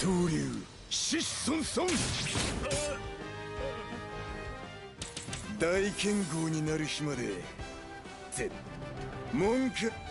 一刀流シッソンソン大剣豪になる日まで絶文句。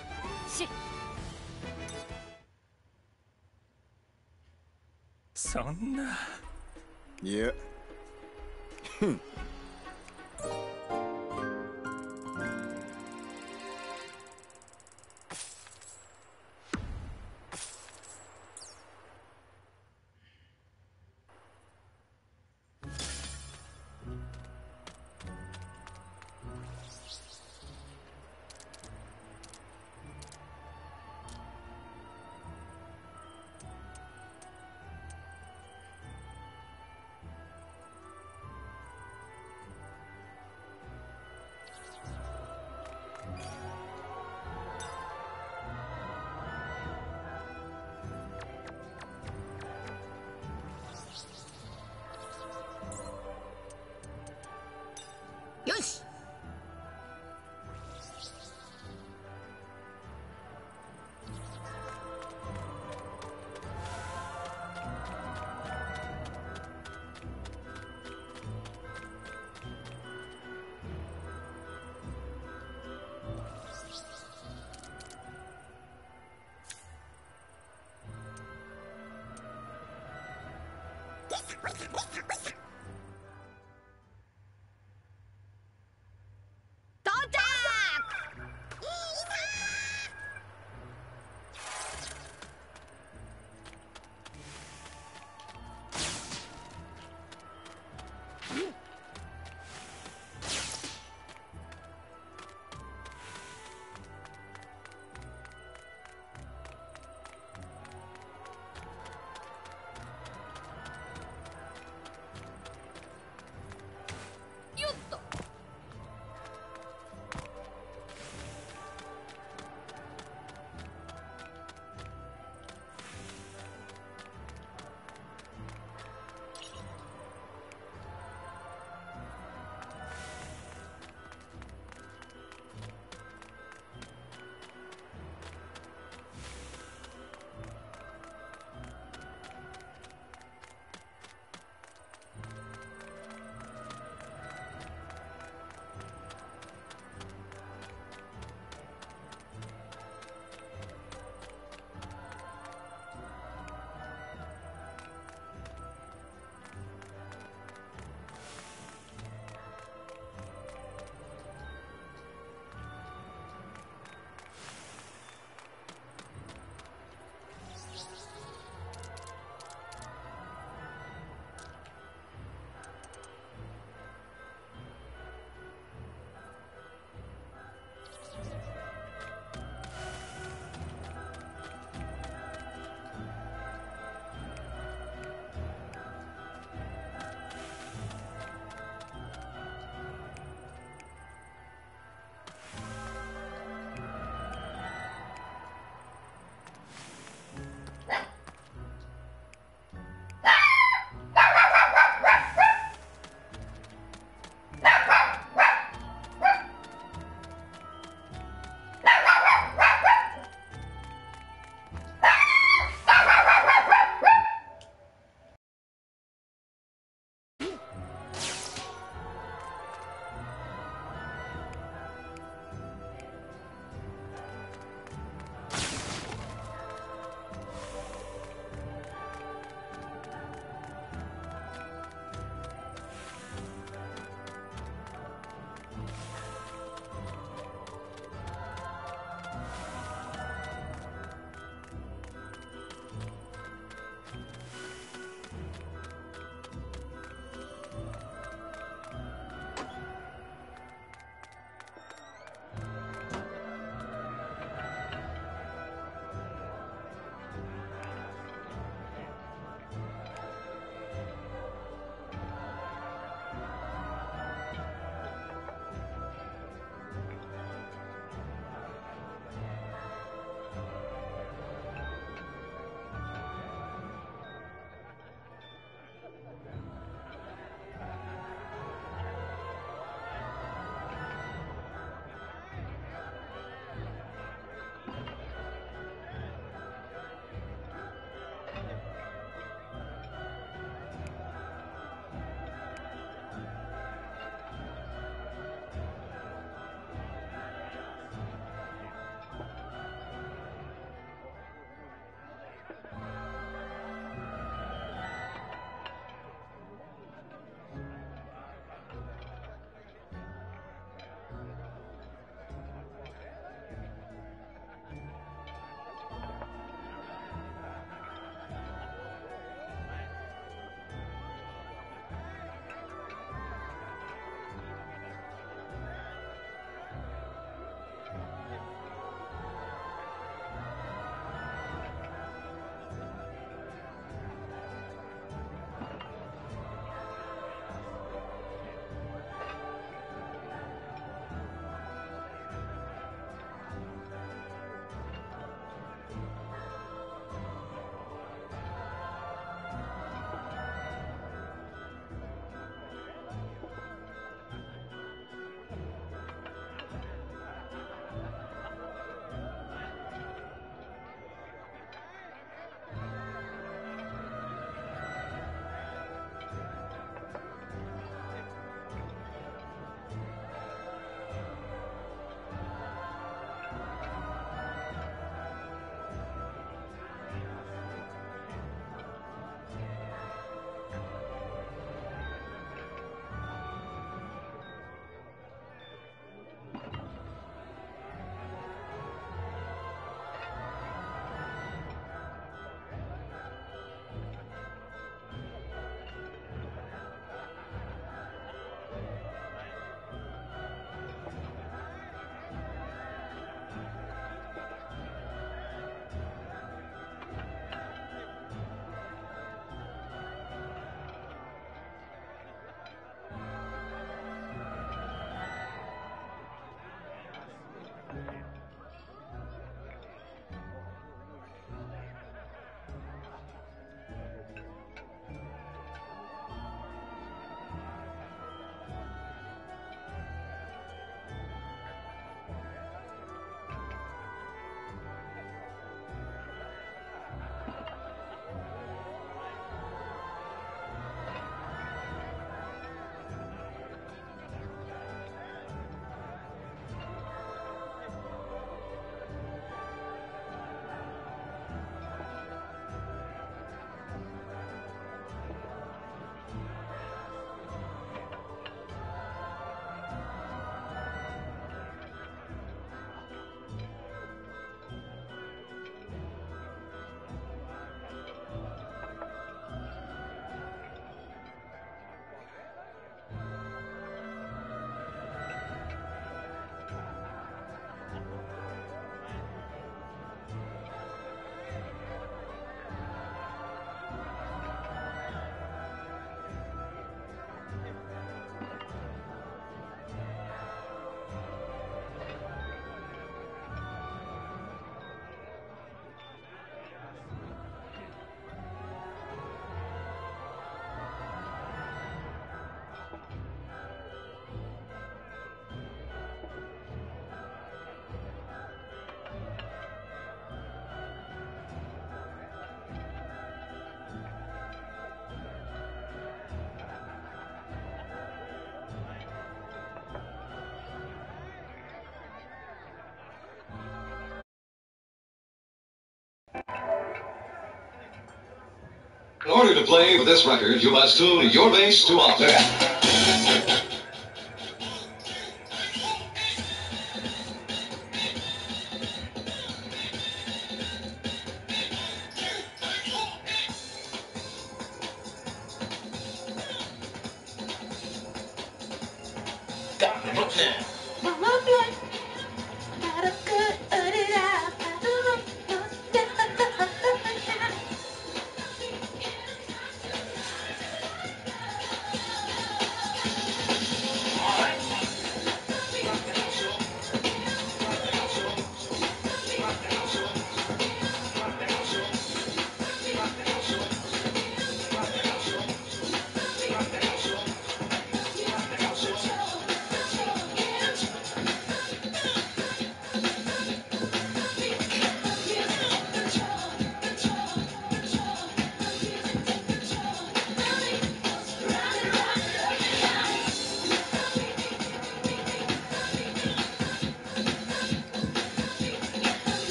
In order to play with this record, you must tune your bass to octave.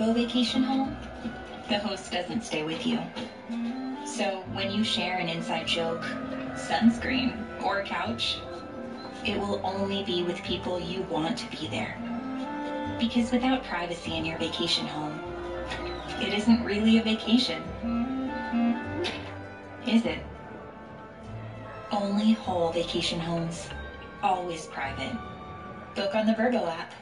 Verbo vacation home, the host doesn't stay with you. So when you share an inside joke, sunscreen, or a couch, it will only be with people you want to be there. Because without privacy in your vacation home, it isn't really a vacation. Is it? Only whole vacation homes. Always private. Book on the Verbo app.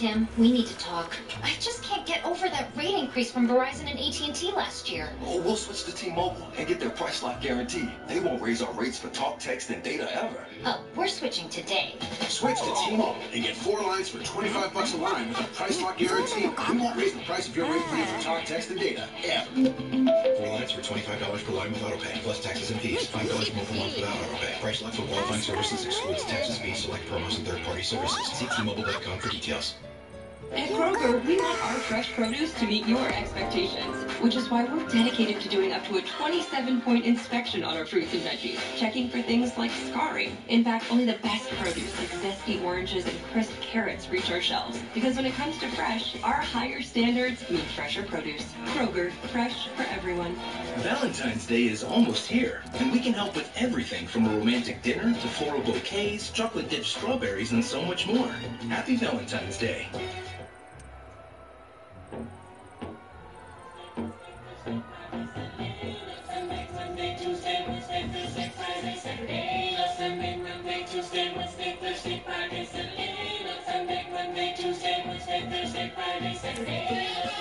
Tim, we need to talk. I just can't get over that rate increase from Verizon and AT&T last year. Oh, we'll switch to T-Mobile and get their price lock guarantee. They won't raise our rates for talk, text, and data ever. Oh, we're switching today. Switch to T-Mobile and get four lines for 25 bucks a line with a price lock guarantee. We won't raise the price of your rate plan for ah. talk, text, and data ever. Four lines for $25 per line with autopay, plus taxes and fees. $5 more per month without autopay. Price lock for qualifying services excludes taxes, fees, select promos, and third-party services. See T-Mobile.com for details. At Kroger, we want our fresh produce to meet your expectations, which is why we're dedicated to doing up to a 27-point inspection on our fruits and veggies, checking for things like scarring. In fact, only the best produce like zesty oranges and crisp carrots reach our shelves. Because when it comes to fresh, our higher standards mean fresher produce. Kroger, fresh for everyone. Valentine's Day is almost here, and we can help with everything from a romantic dinner to floral bouquets, chocolate-dipped strawberries, and so much more. Happy Valentine's Day. 待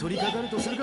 取り掛かるとする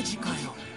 マジかよ。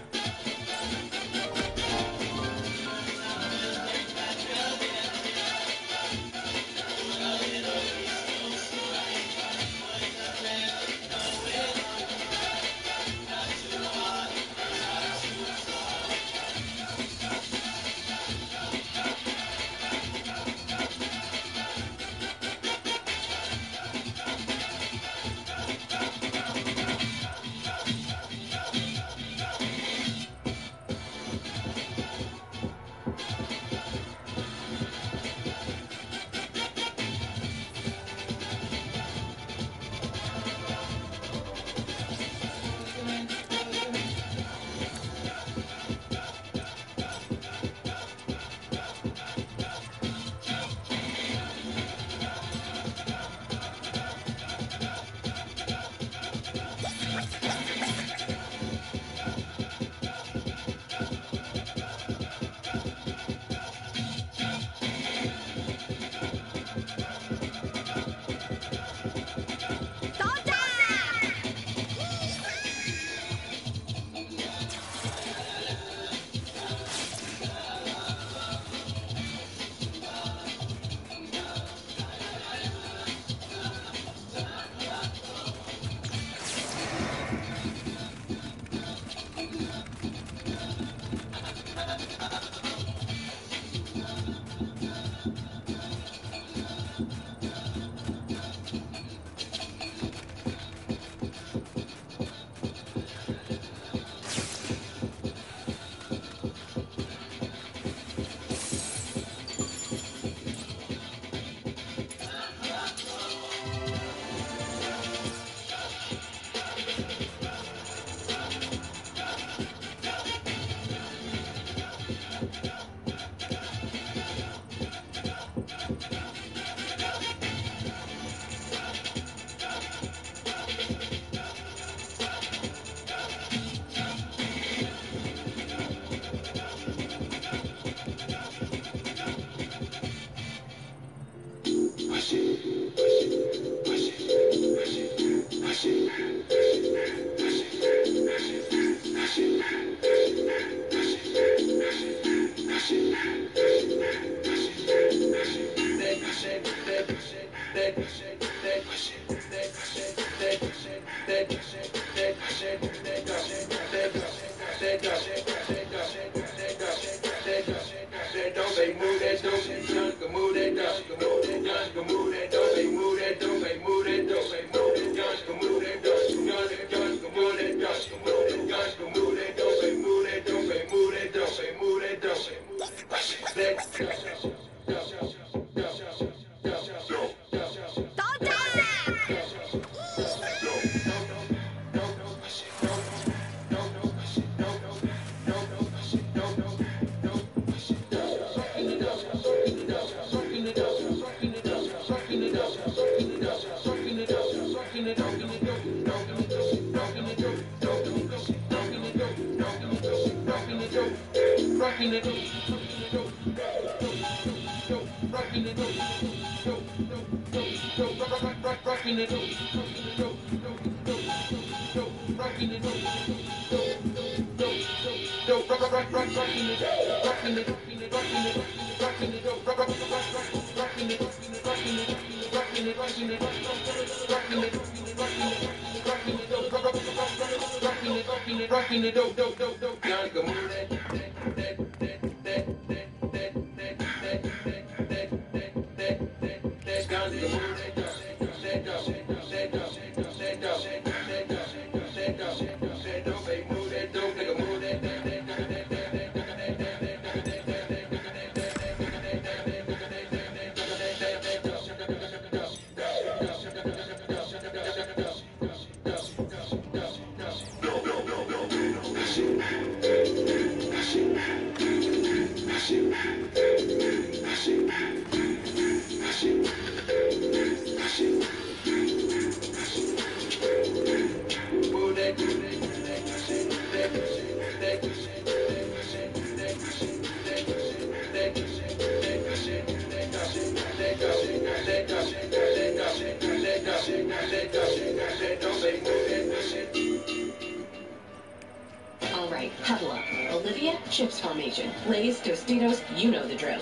Tostitos, you know the drill.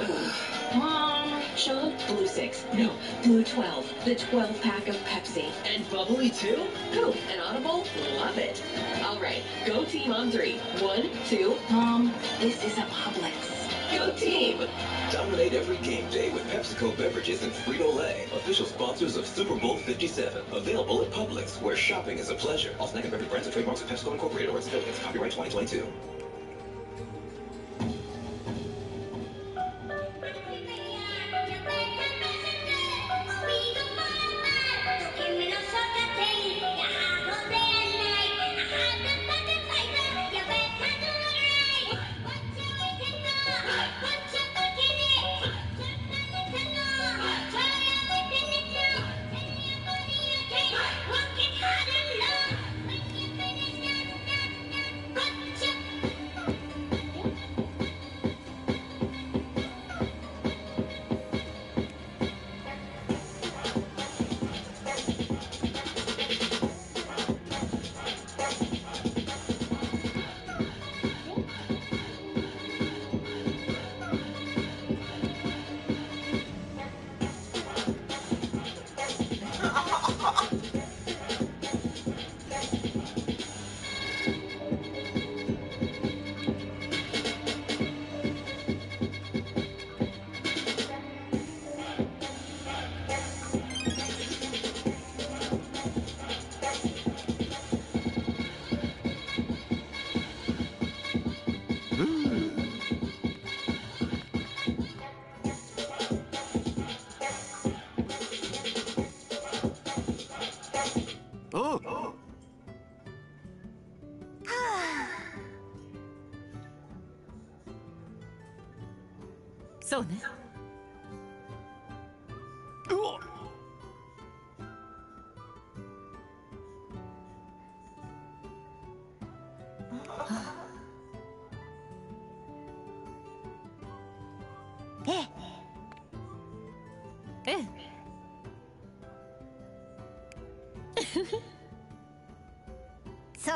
Mom, Sean, blue six. No, blue 12. The 12 pack of Pepsi. And bubbly too? Cool. And Audible? Love it. All right, go team on three. One, two. Mom, this is a Publix. Go team. Dominate every game day with PepsiCo beverages and Frito-Lay, official sponsors of Super Bowl 57. Available at Publix, where shopping is a pleasure. All snack and beverage brands and trademarks of PepsiCo Incorporated or its affiliates. Copyright 2022.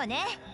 ね。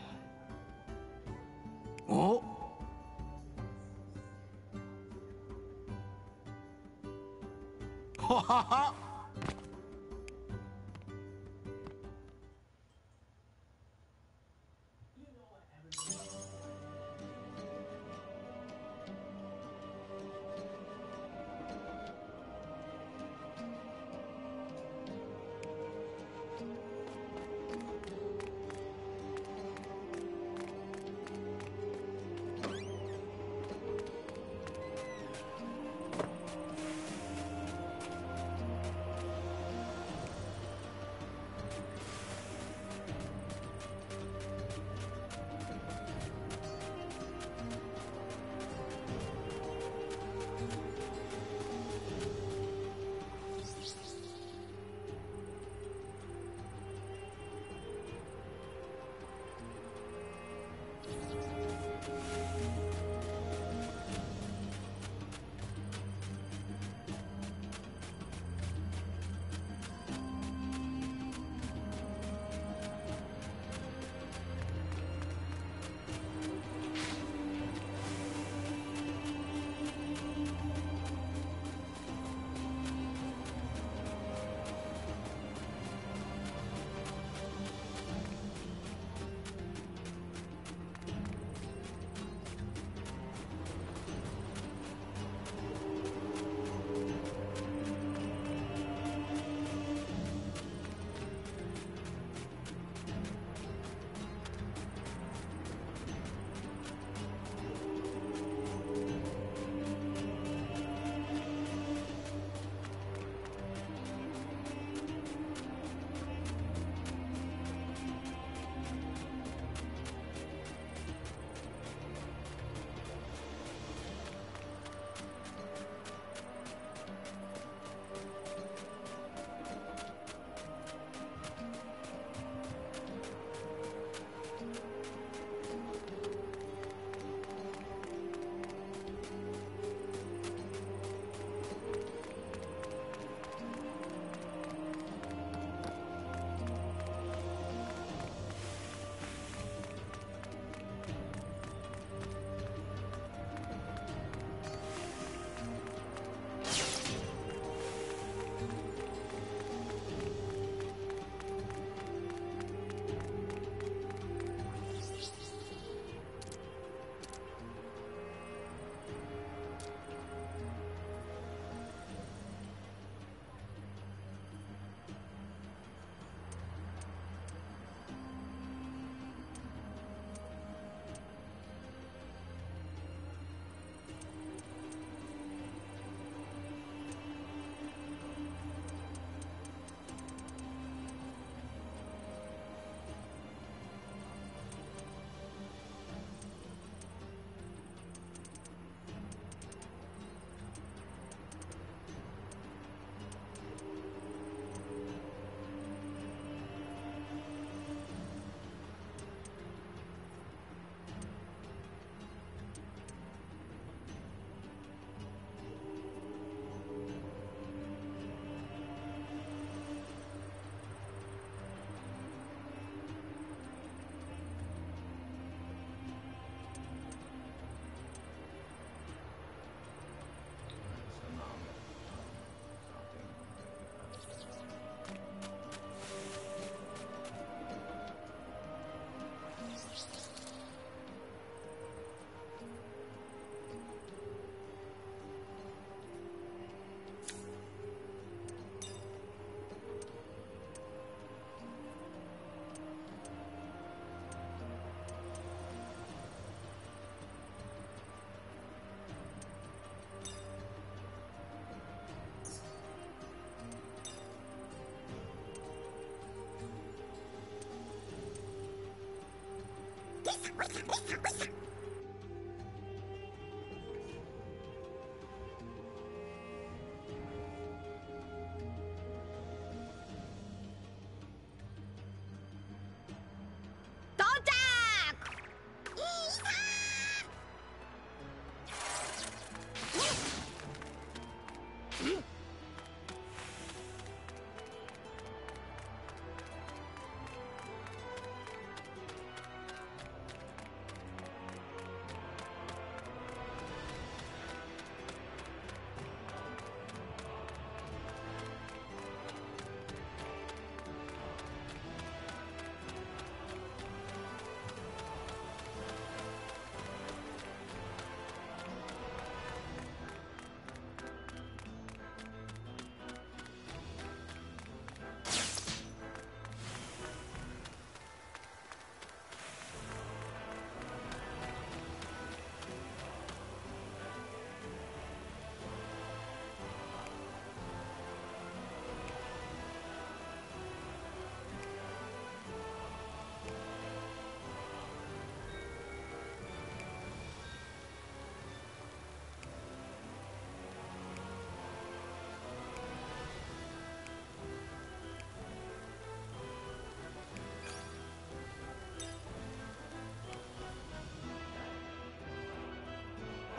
Rest, rest, rest, rest, rest.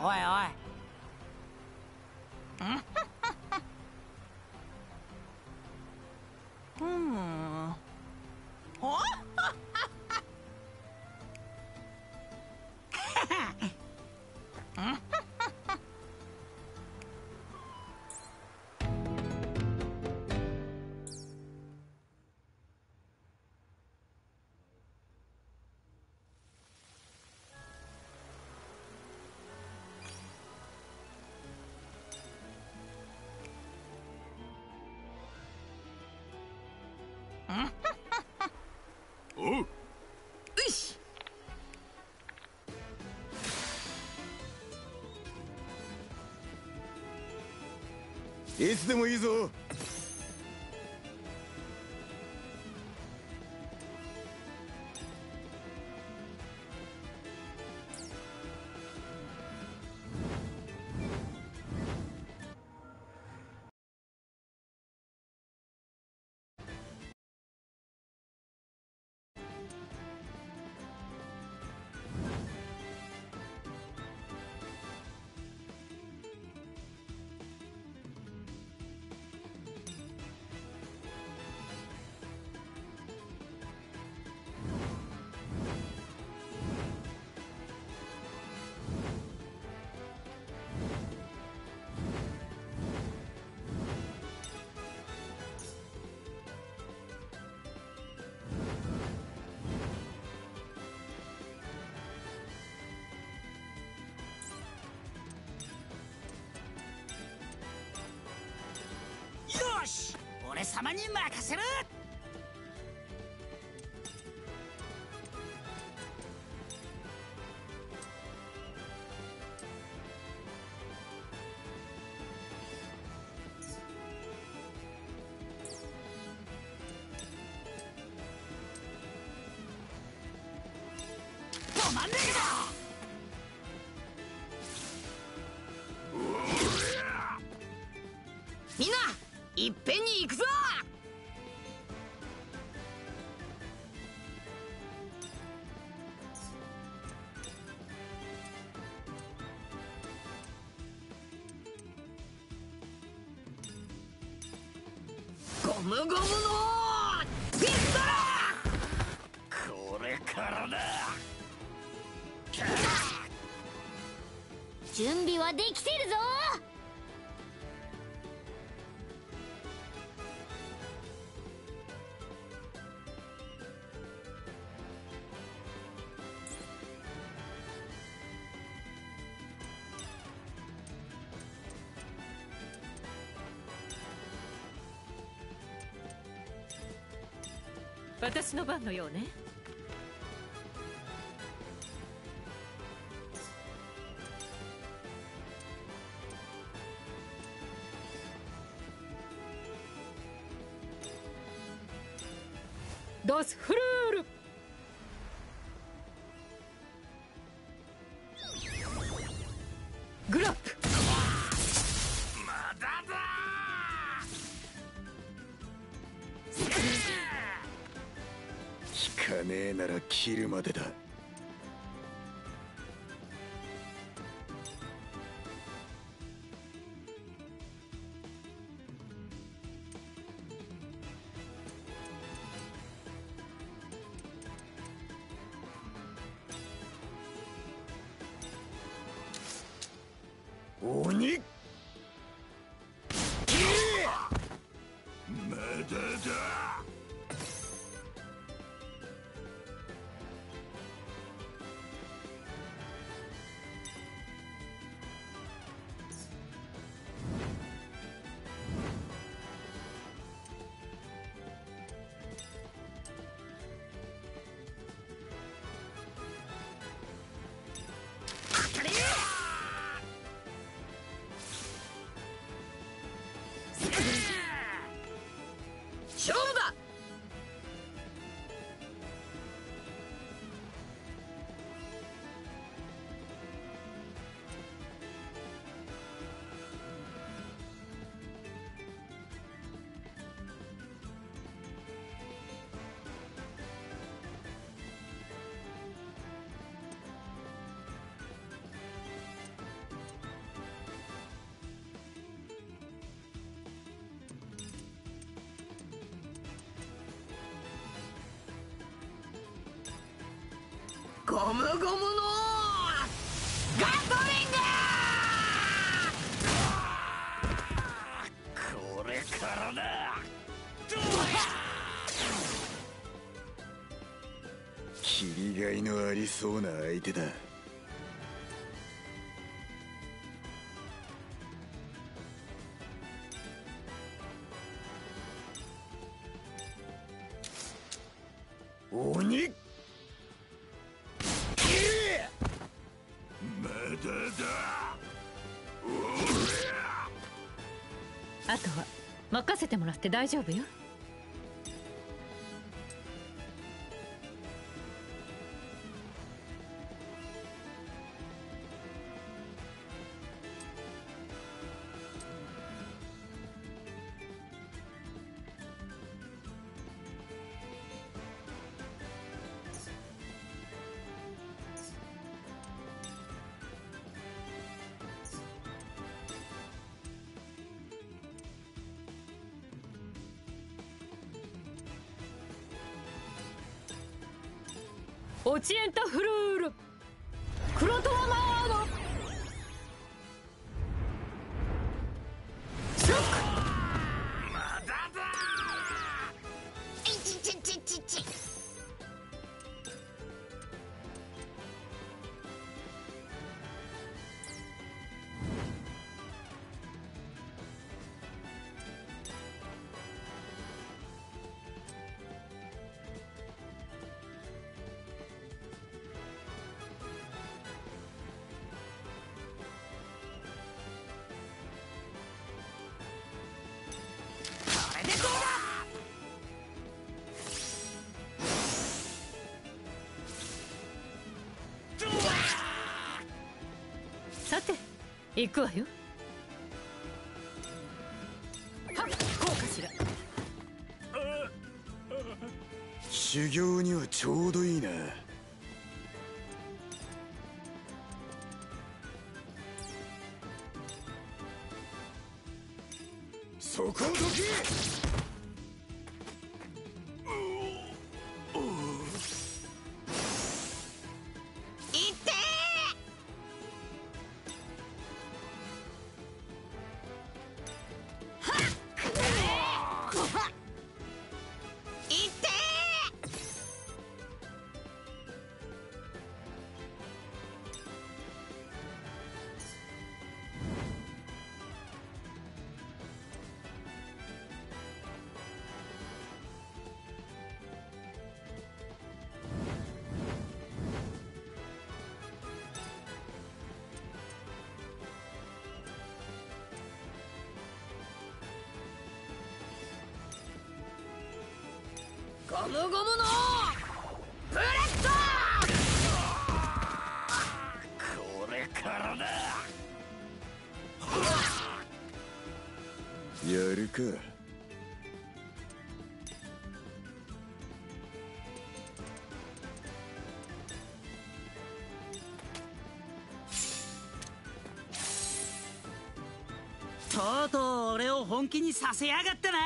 おいいつでもいいぞ。俺様に任せるゴムゴムのピストこれからだ。準備はでき私の番のようね。ドスフル昼までだ。ゴムゴムのガトリング!これからだ!切りがいのありそうな相手だ。せてもらって大丈夫よ。行くわよ。はっこうかしら。修行にはちょうどいいな。そこをどけ！く。とうとう俺を本気にさせやがったな。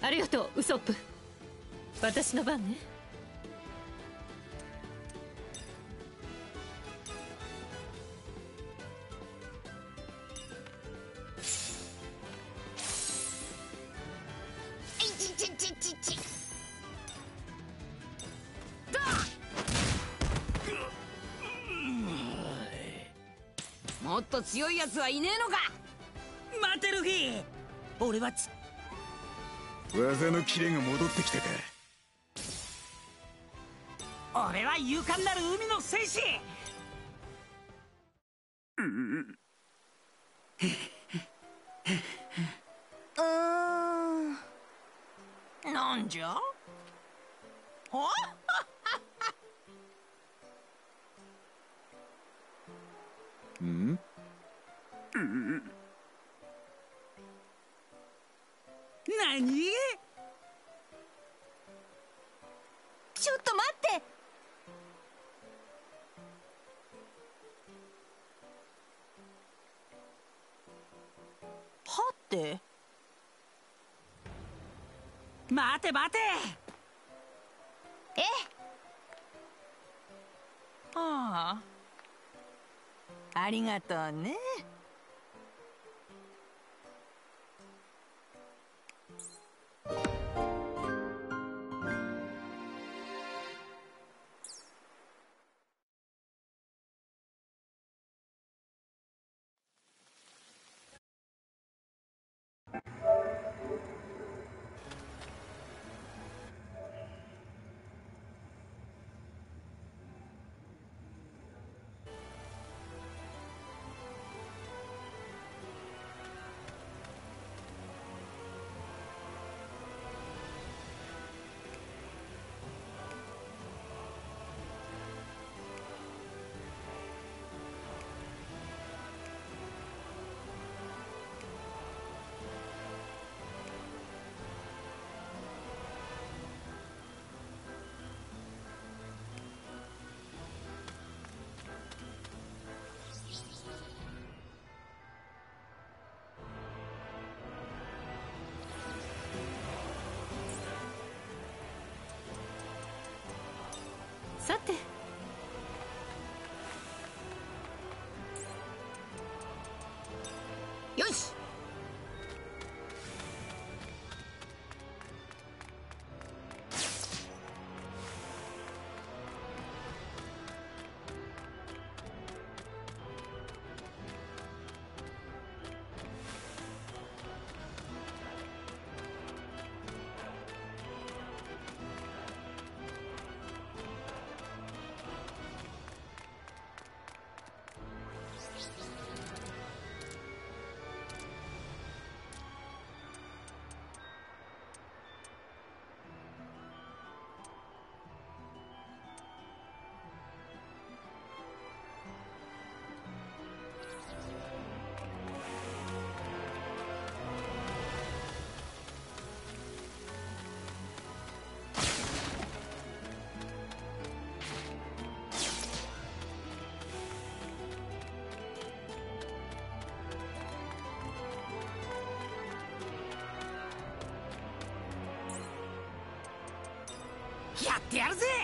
ありがとうウソップ。私の番ね。強いやつはいねえのか？待てルフィ俺はつ技のキレが戻ってきたか俺は勇敢なる海の戦士待て待て。え？ああ。ありがとうねさて。やってやるぜ！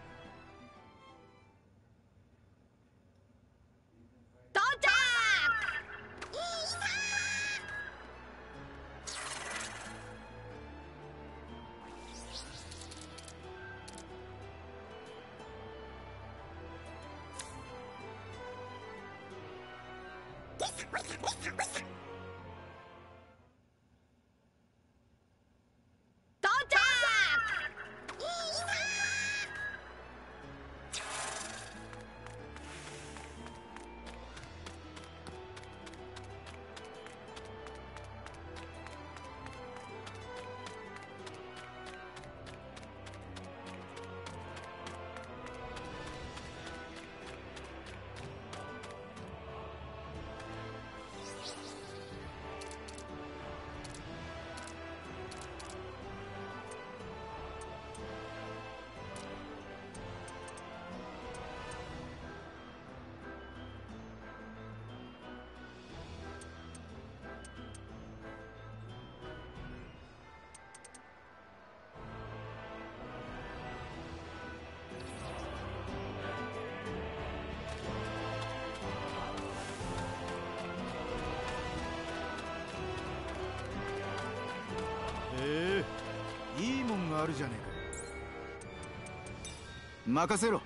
あるじゃねえか。任せろ。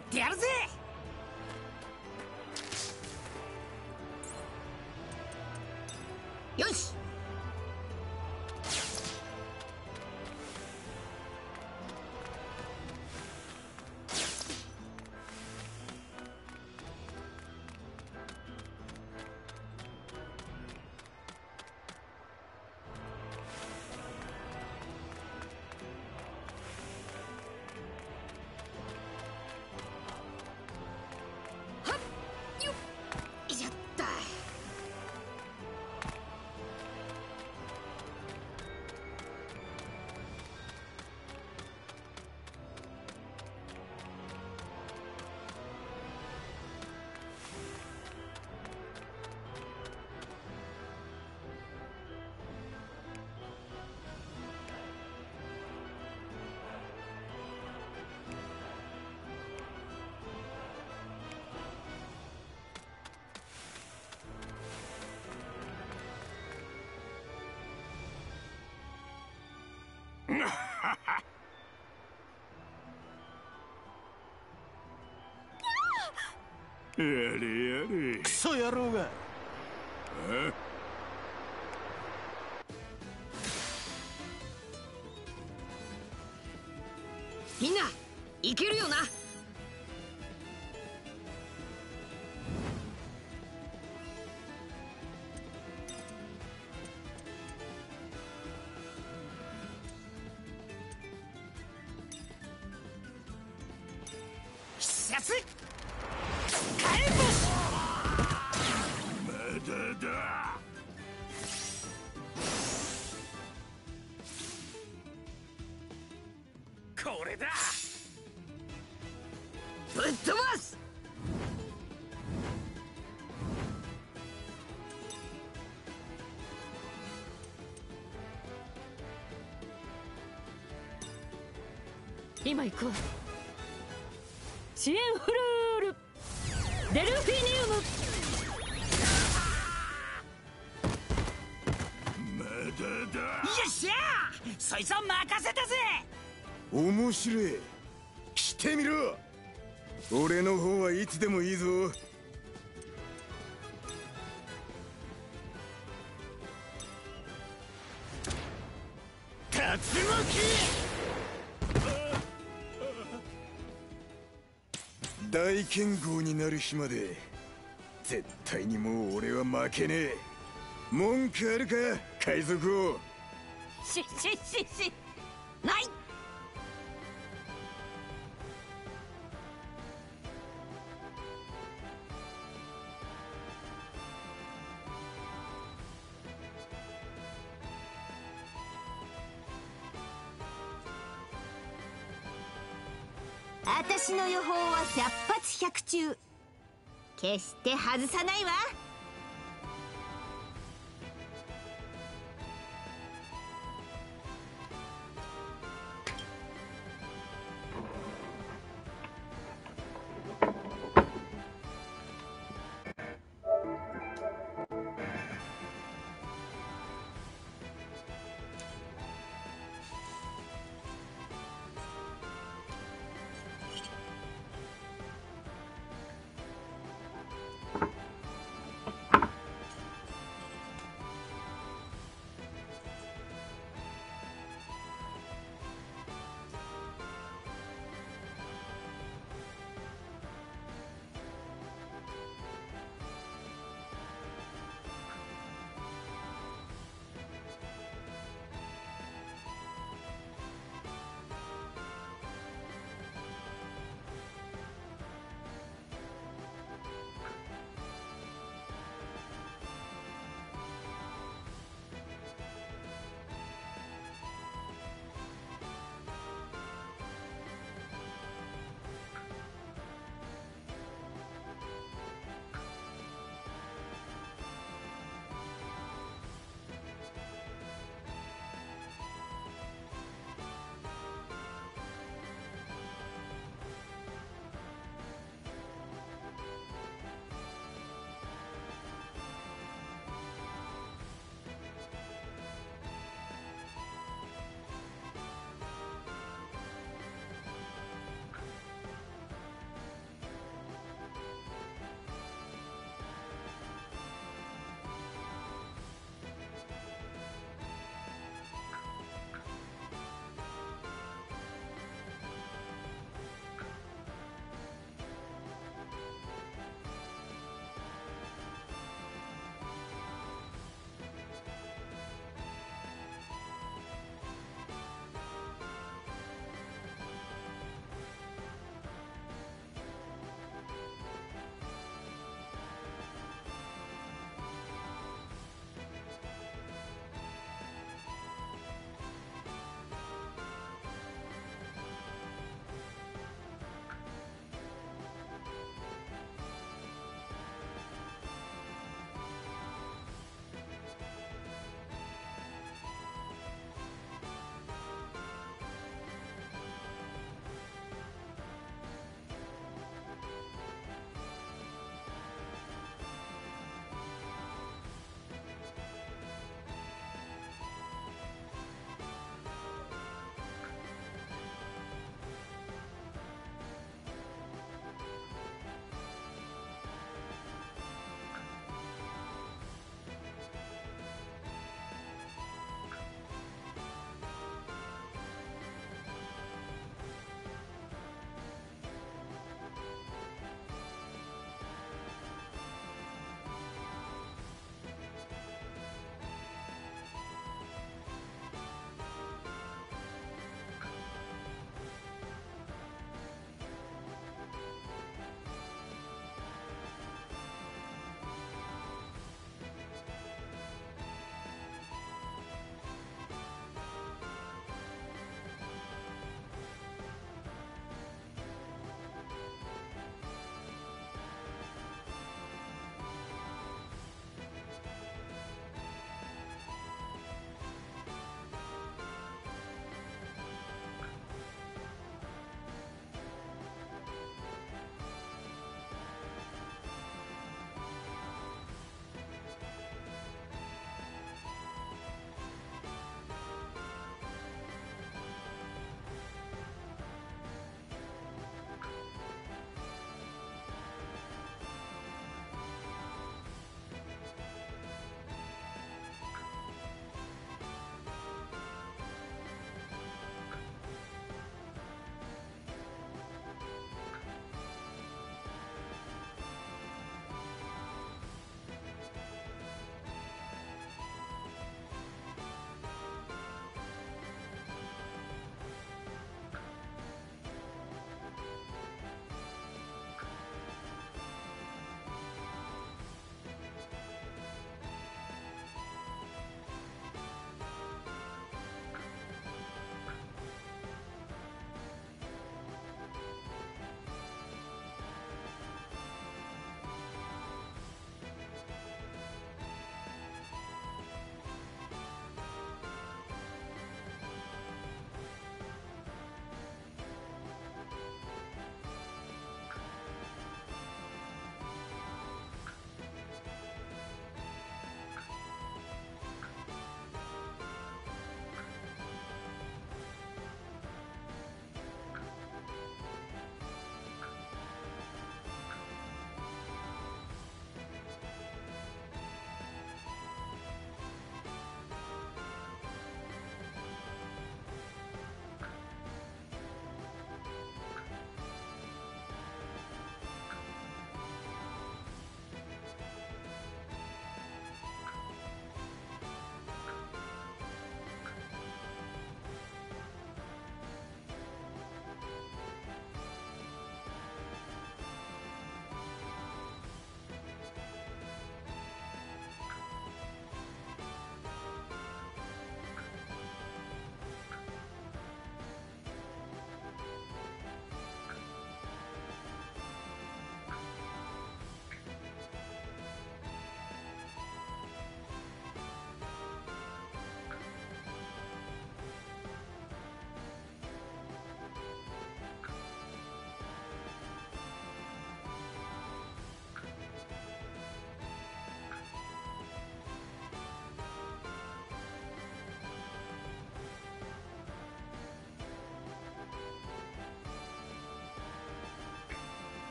ってやるぜ。やれやれクソ野郎が。みんないけるよな？今行くわ遅延フルール。デルフィニウム。まだだよっしゃ！そいつは任せたぜ！面白い。来てみろ。俺の方はいつでもいいぞ剣豪になる日まで絶対にもう俺は負けねえ。文句あるか海賊王。しししし決して外さないわ。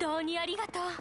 当にありがとう。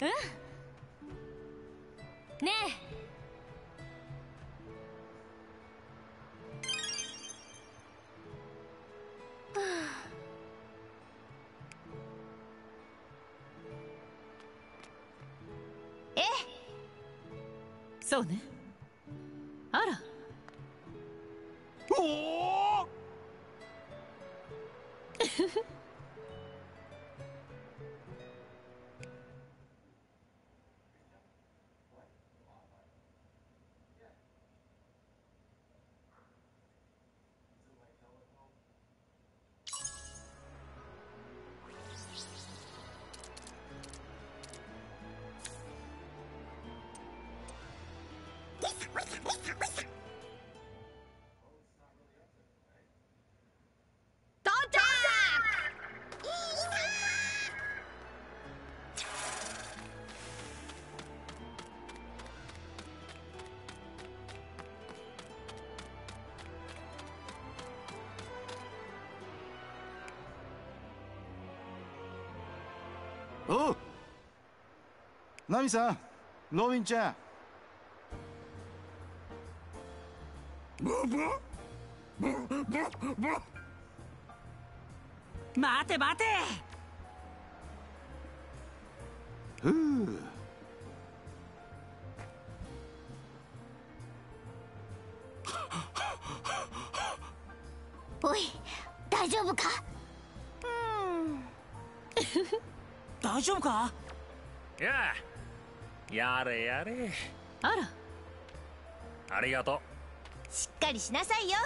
うん。ねえ。ええそうね。ナミさんロビンちゃん。待て待て。ふう。おい大丈夫か？大丈夫か？やあやれやれ。あら。ありがとしっかりしなさいよ。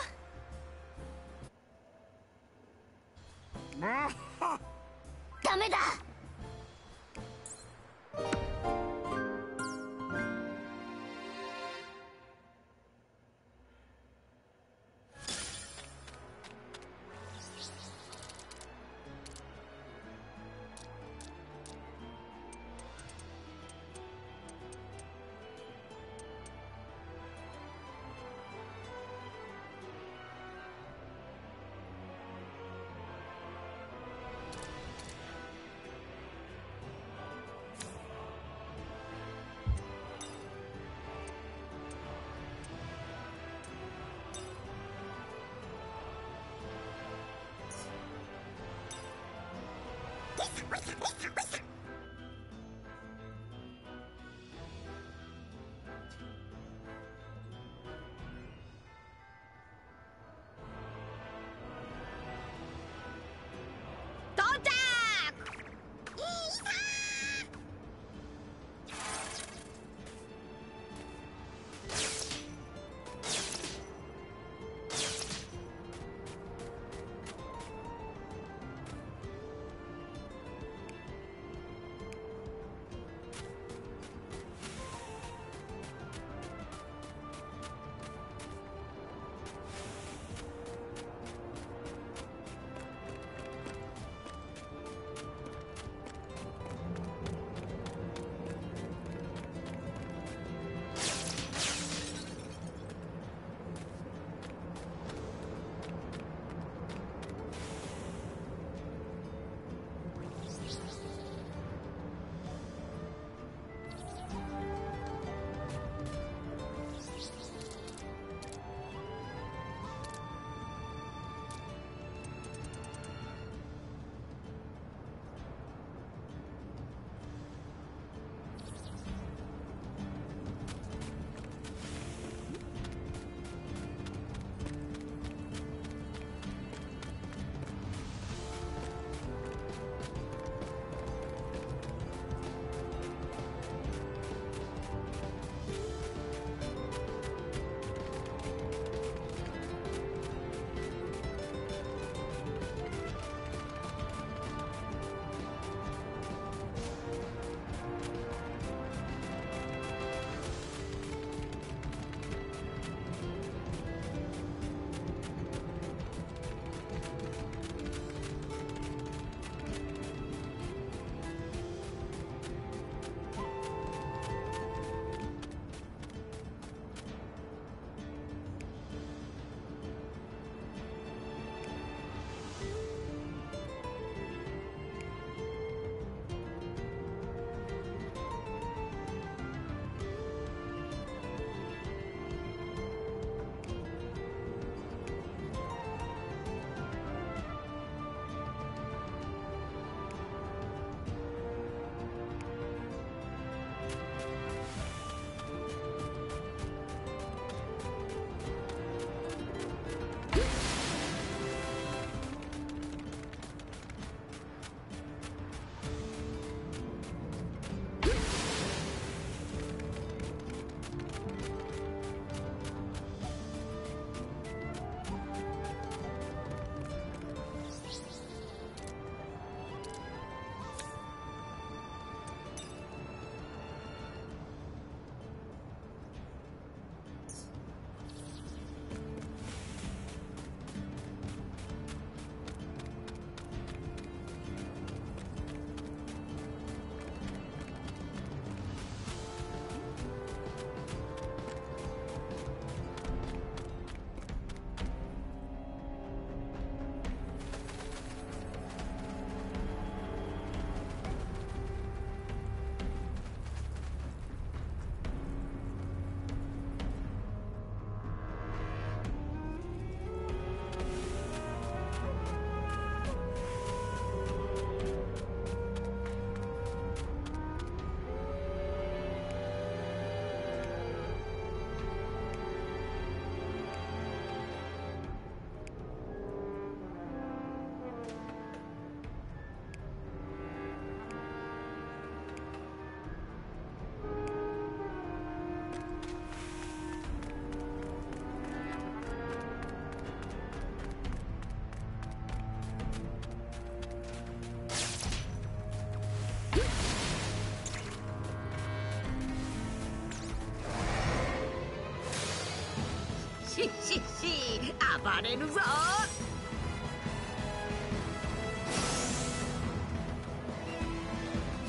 ししし暴れるぞ。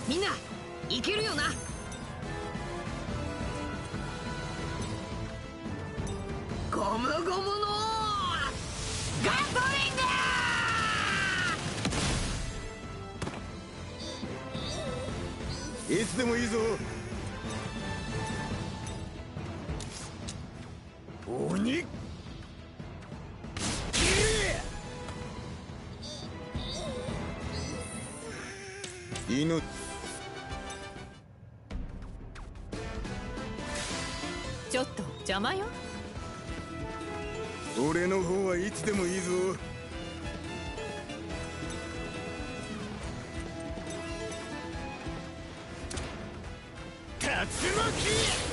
みんないけるよな。ゴムゴムのガトリングいつでもいいぞ。邪魔よ。俺の方はいつでもいいぞ。竜巻！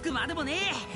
つくまでもねえ。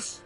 し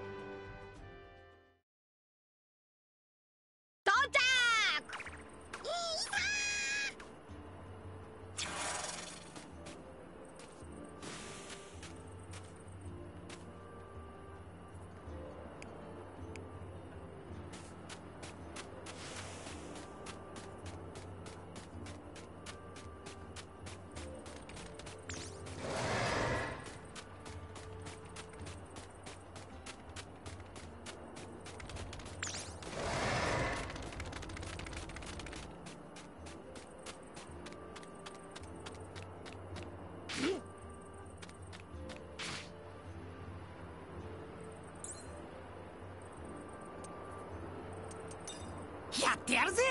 やってやるぜ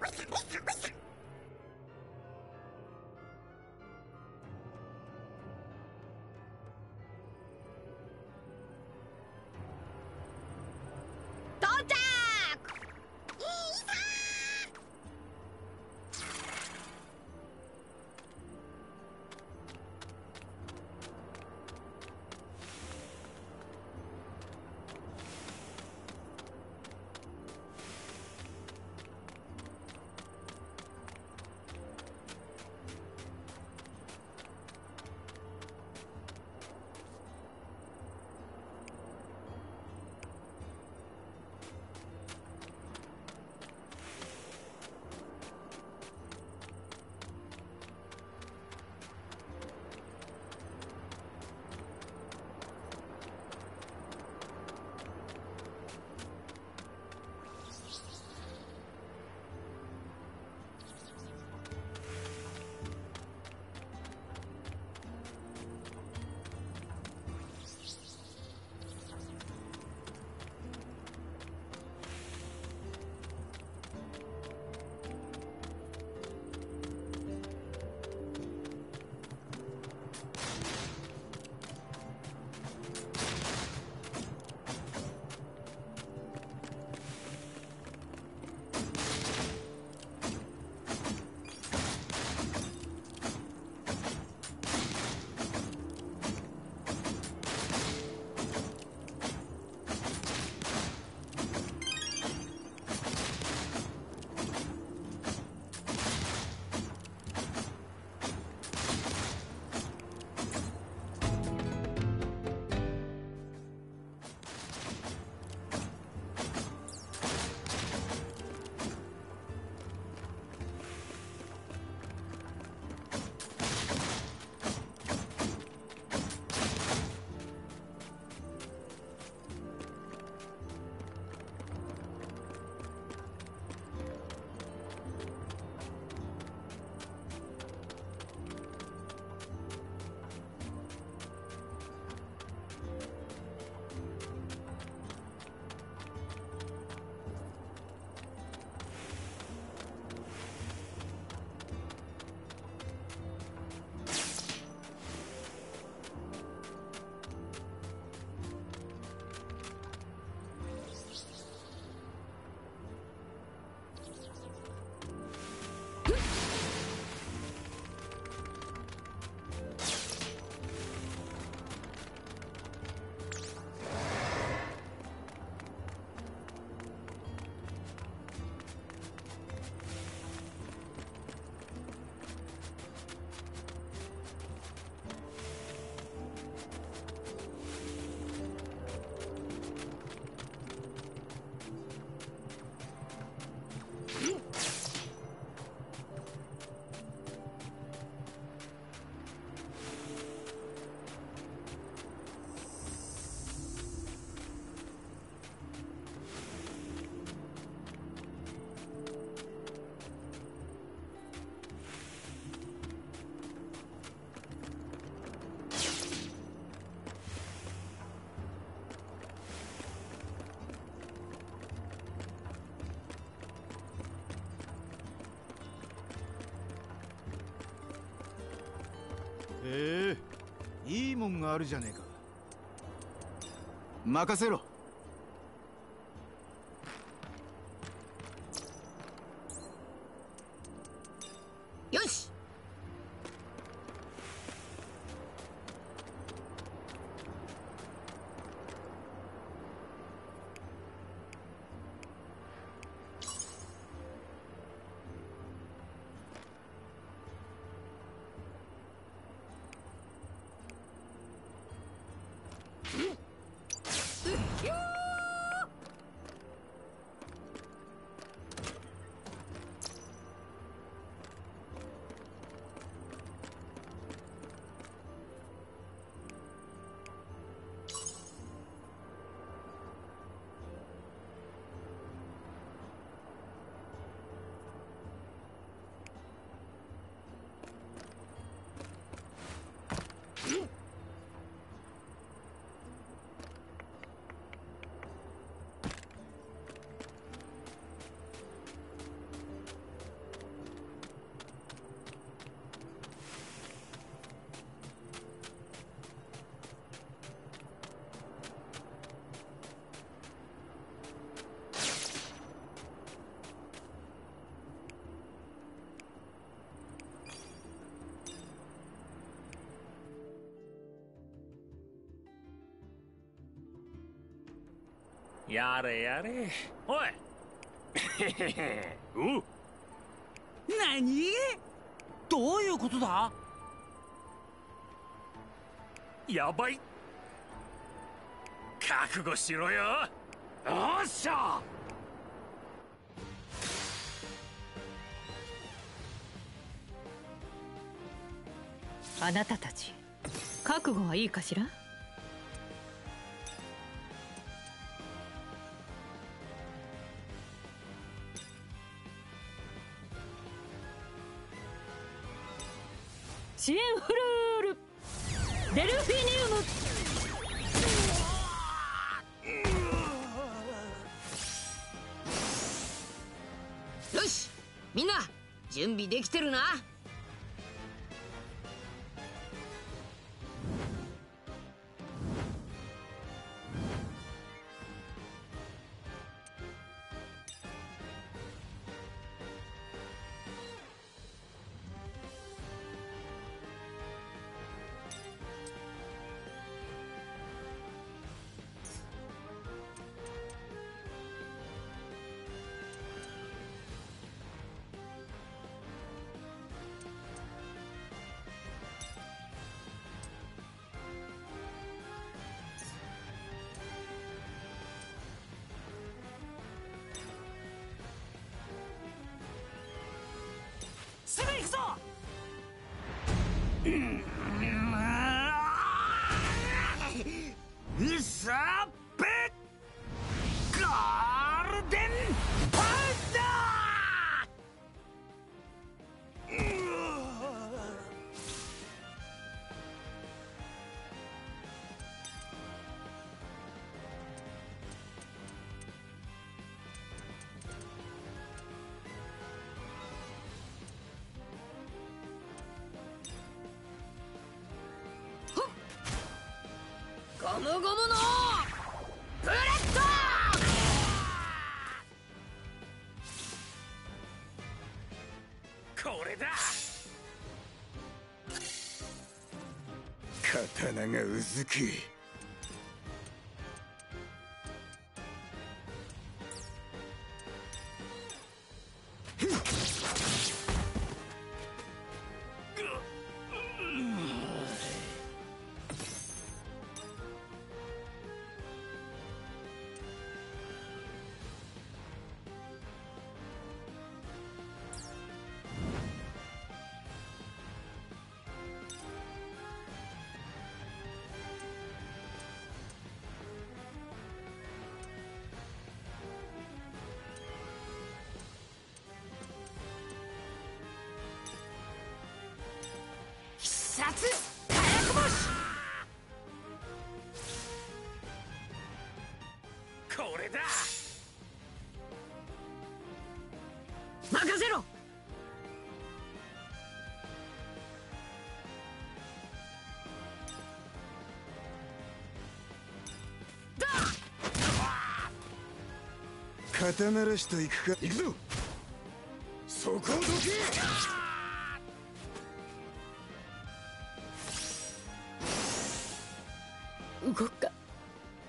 到着へえいいもんがあるじゃねえか。任せろ。やれやれ。おい。お何？どういうことだ？やばい。覚悟しろよ。おっしゃ。あなたたち覚悟はいいかしら？ゴムゴムのブレッド！これだ！刀がうずき肩慣らしといくか。行くぞ。そこをどけ。動か。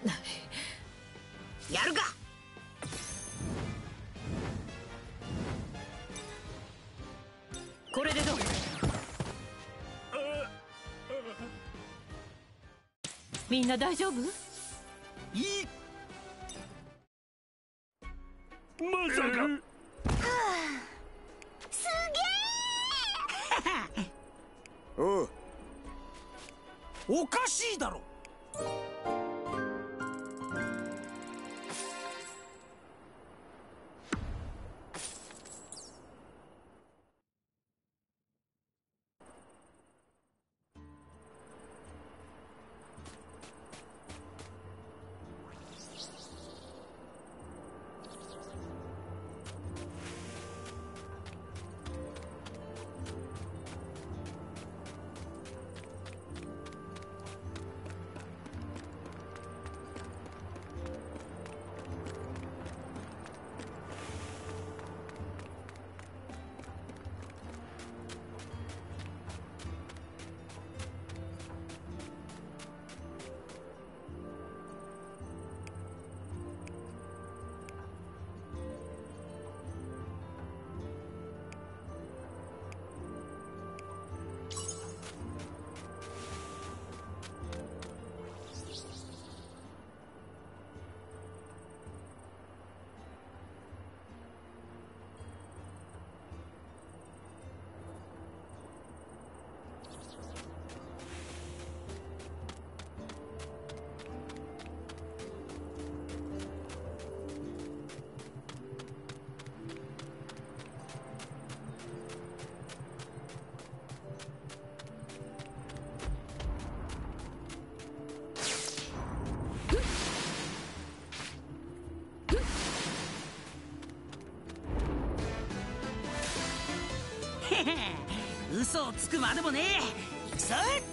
ないやるか。これでどう？みんな大丈夫？くまでもねえ。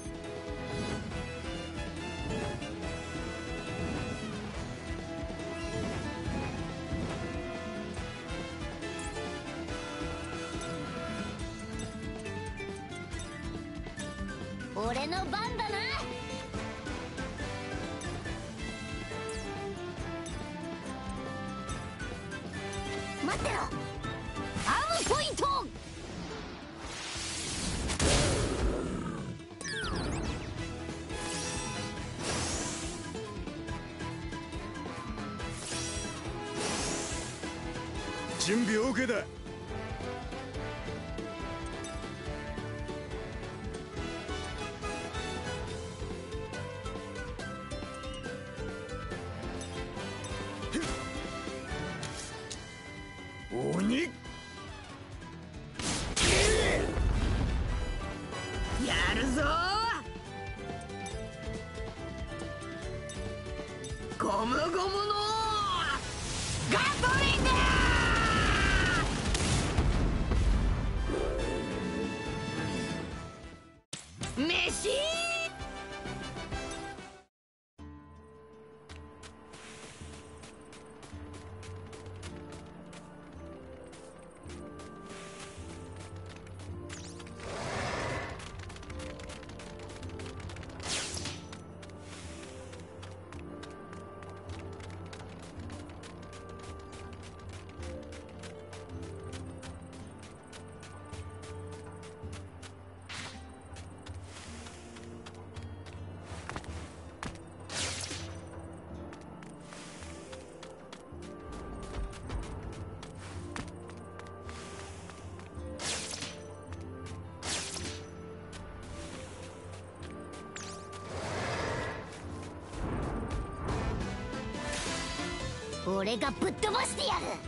俺がぶっ飛ばしてやる。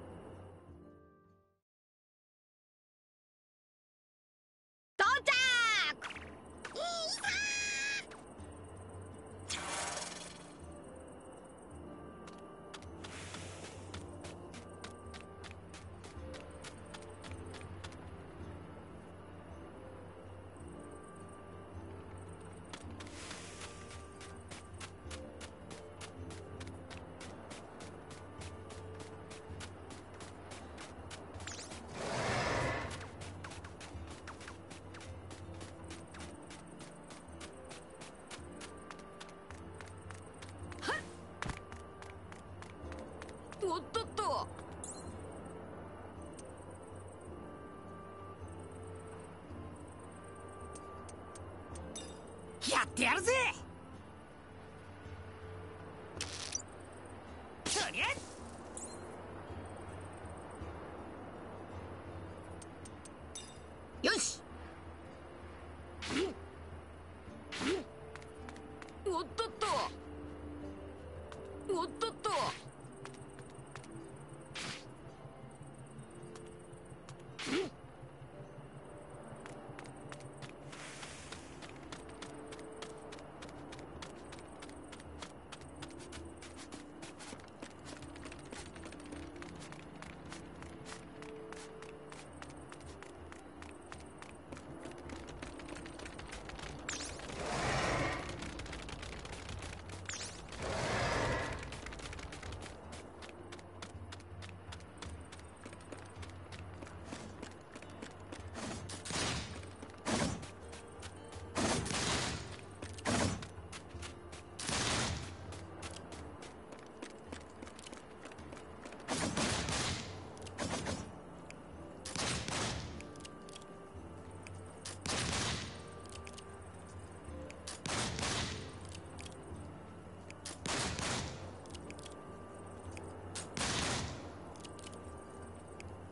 ¿Bloquearse?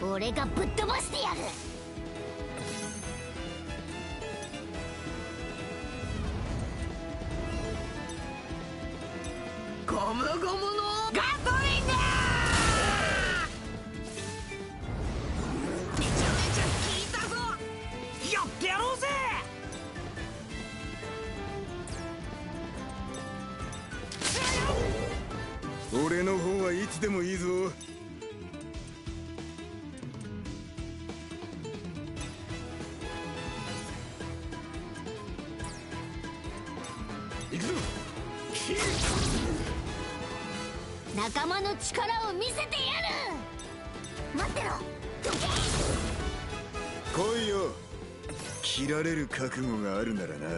俺がぶっ飛ばしてやる。仲間の力を見せてやる。待ってろ。どけ来いよ。切られる覚悟があるならな。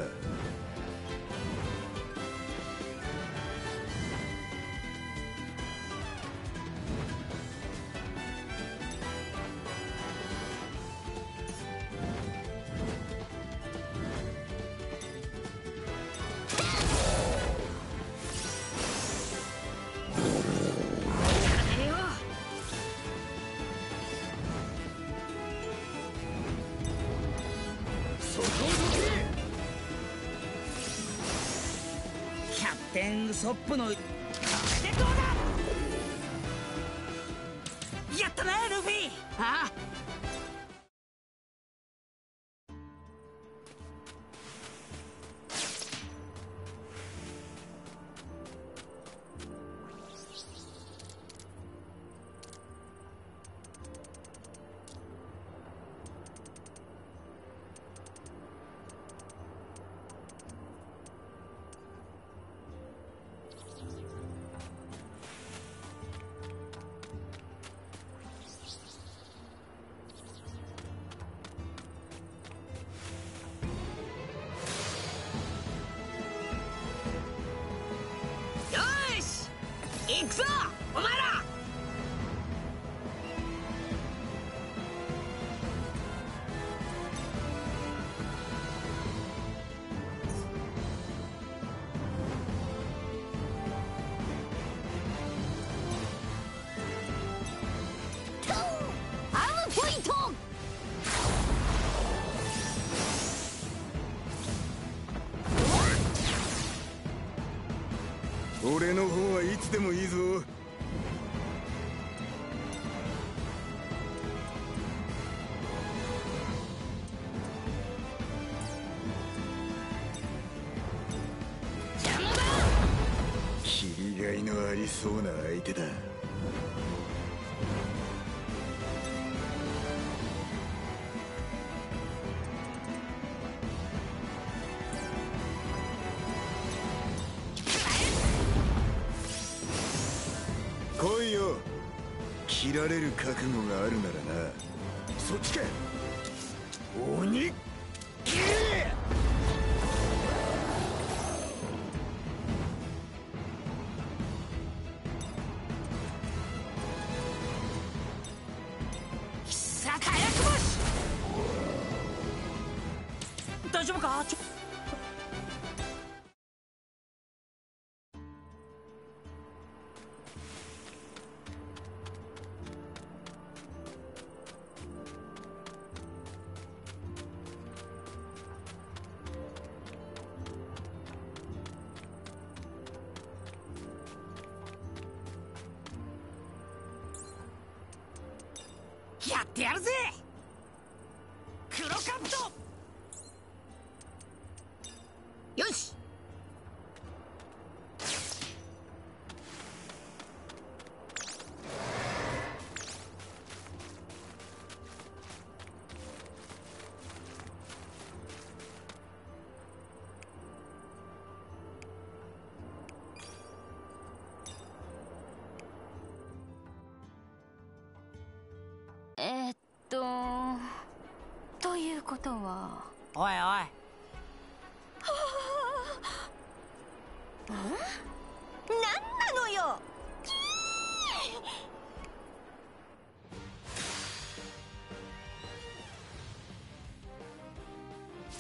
でもいいぞ。切られる覚悟があるならな。そっちかやってやるぜとは。おいおい。何なのよ？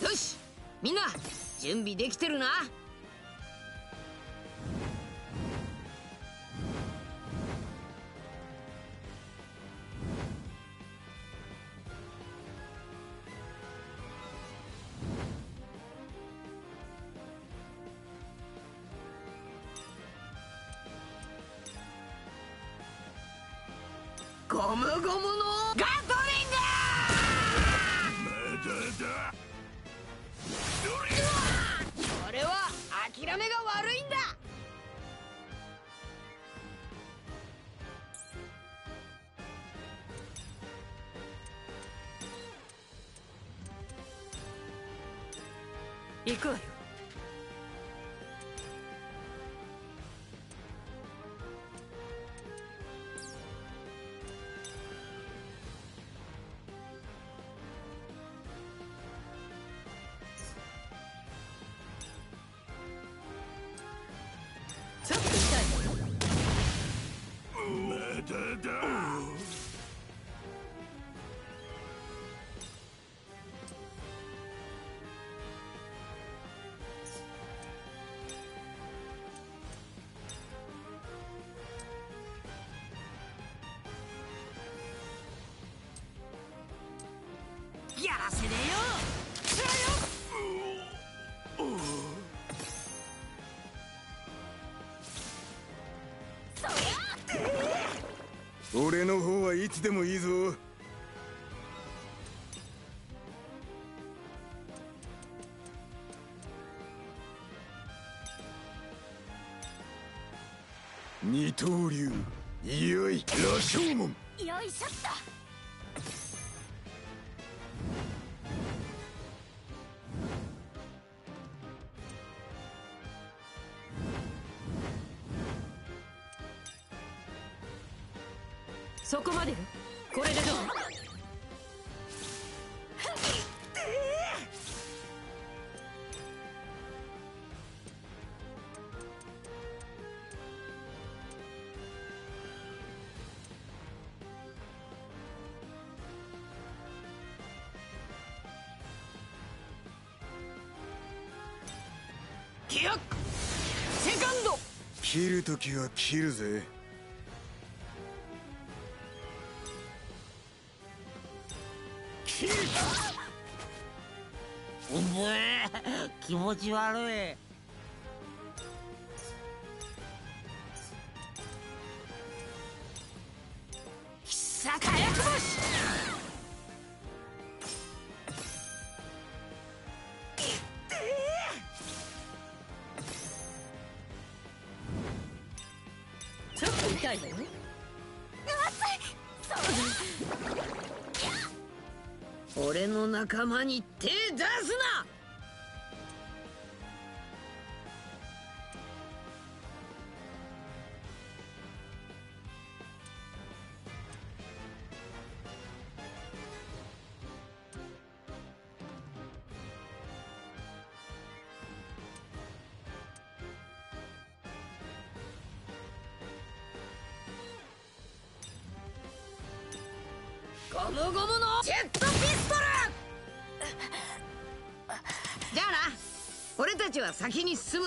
よしみんな準備できてるなち俺の方はいつでもいいぞ。そこまでよ。これでどう？気をセカンド。切るときは切るぜ気持ち悪い。俺の仲間に手出すな先に進む。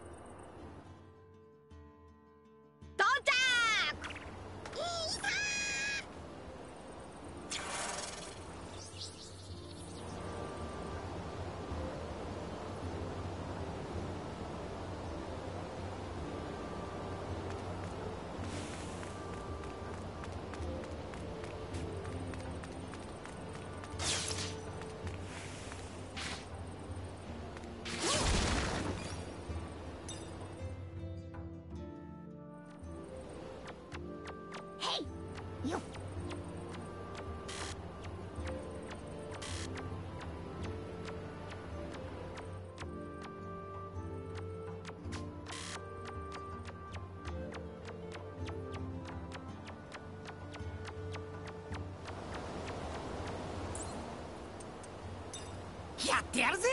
ってやるぜ。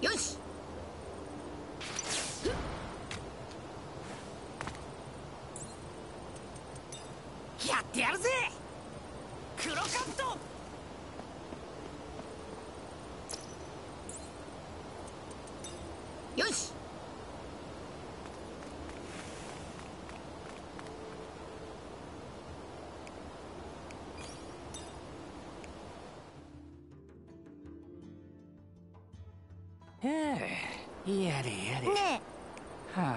よし。やってやるぜ。黒カットやれやれ。ねは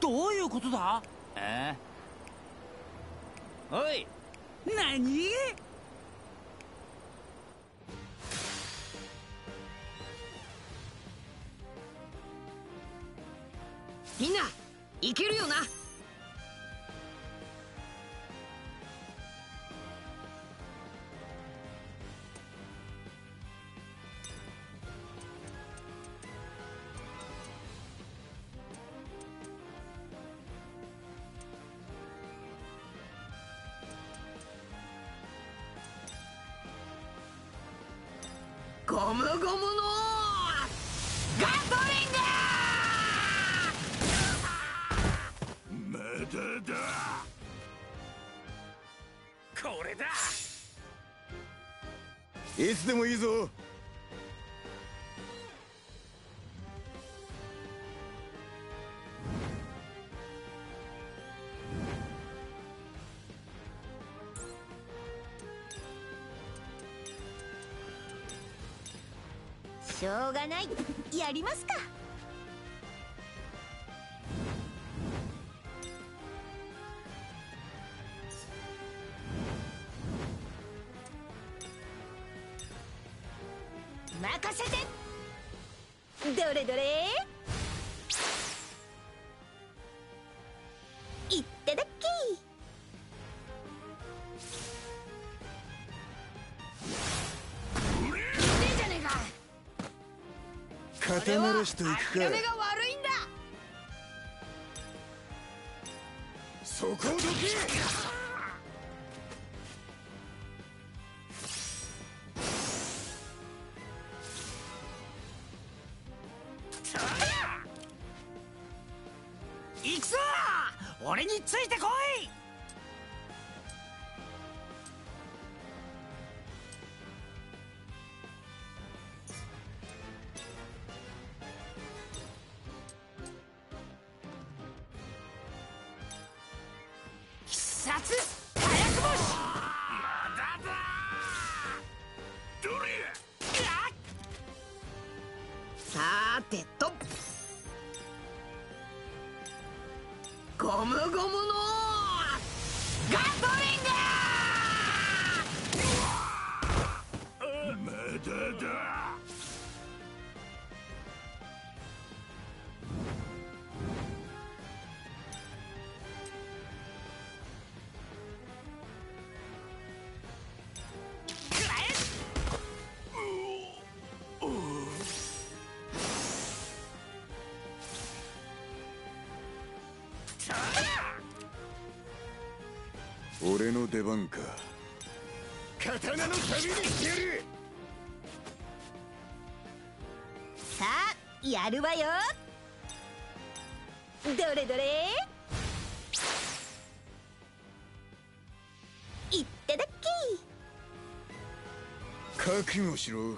どういうことだ？ああおい。何？いつでもいいぞ。しょうがない。やりますか。任せて。どれどれ。いっただっき。い。いじゃねえか。肩慣らしといくか俺の出番か。刀のにしてやる！さあやるわよ。どれどれ？いただ覚悟しろ。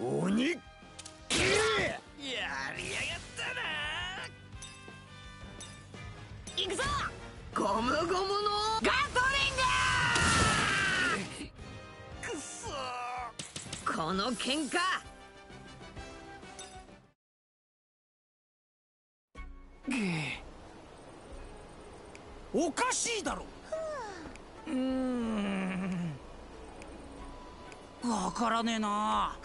鬼やりやがったな。行くぞゴムゴムのガトリング。くっそこの喧嘩。おかしいだろ。う。ーん。わからねえな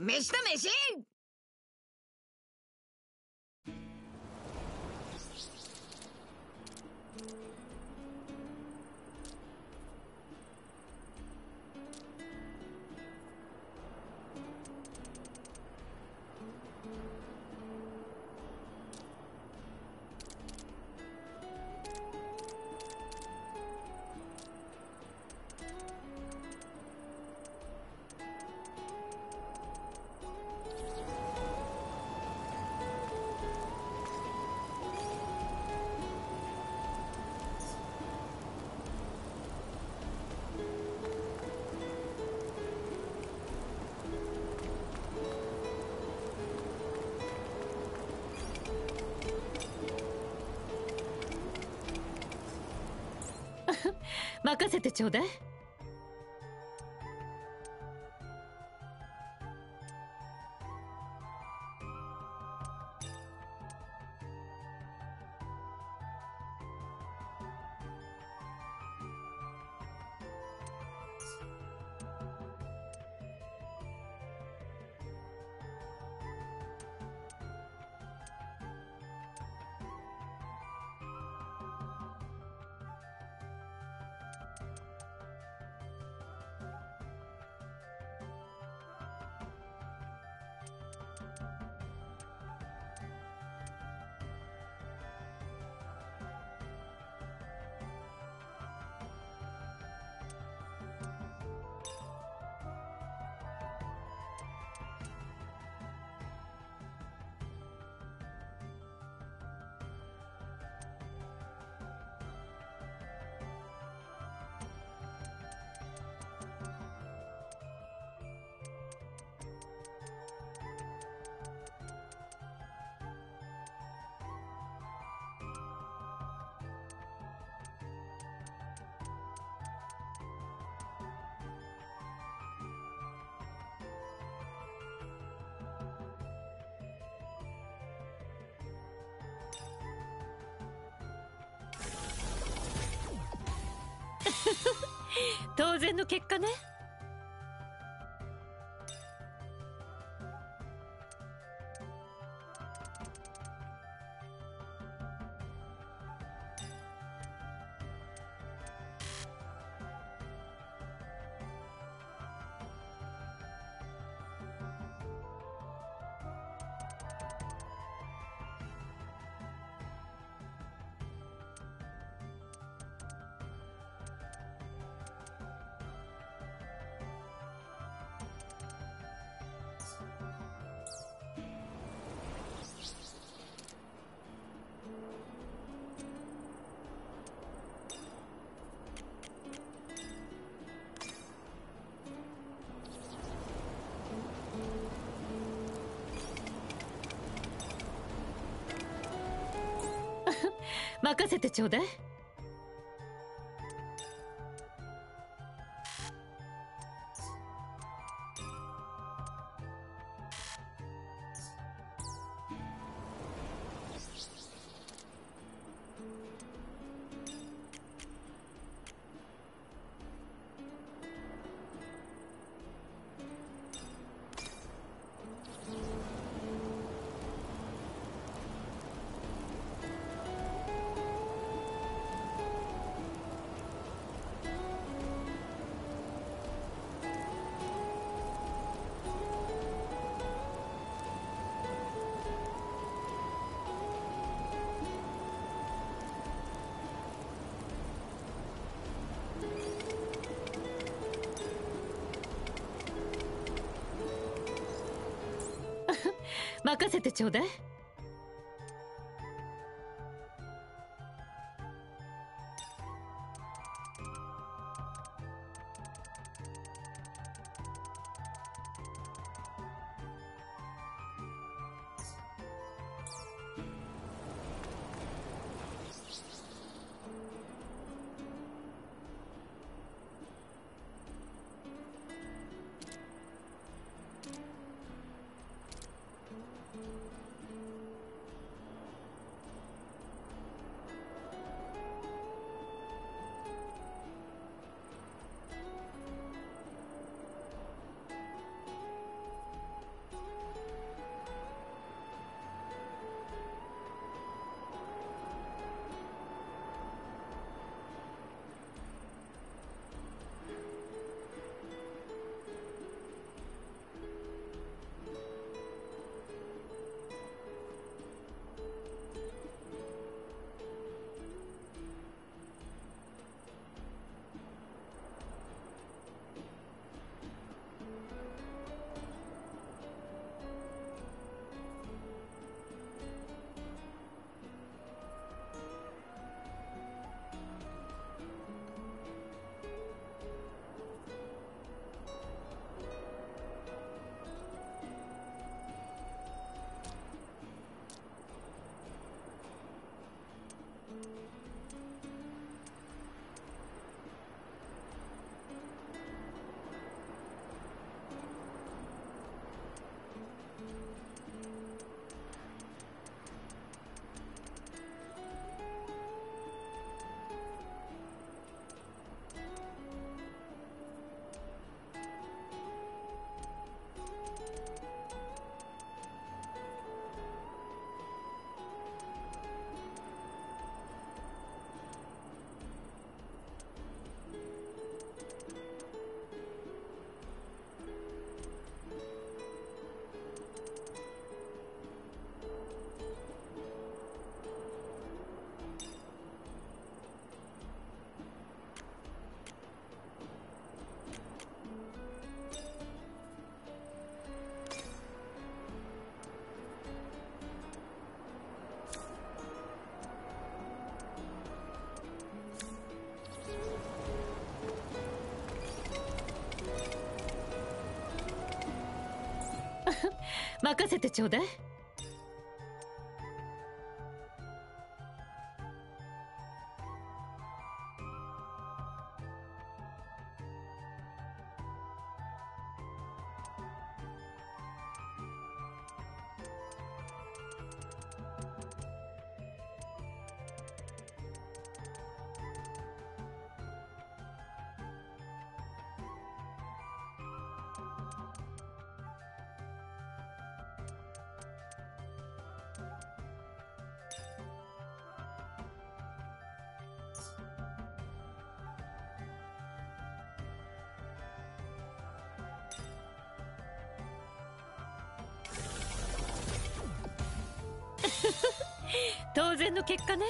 飯だ飯 せてちょうだい。験の結果ね。任せてちょうだい。てちょうだい。任せてちょうだい。結果ね。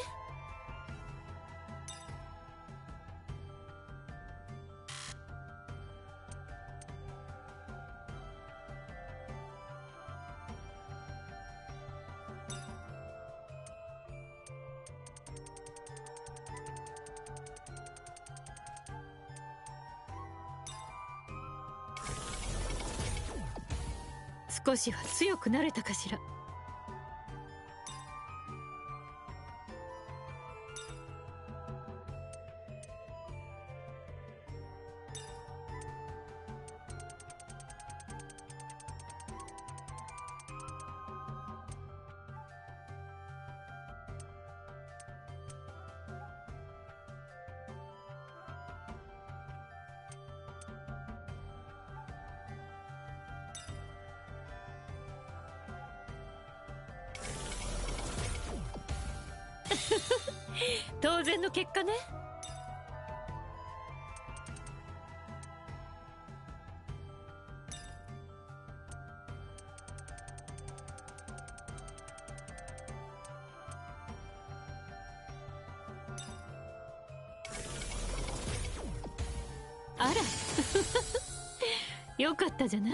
少しは強くなれたかしら。ったじゃない？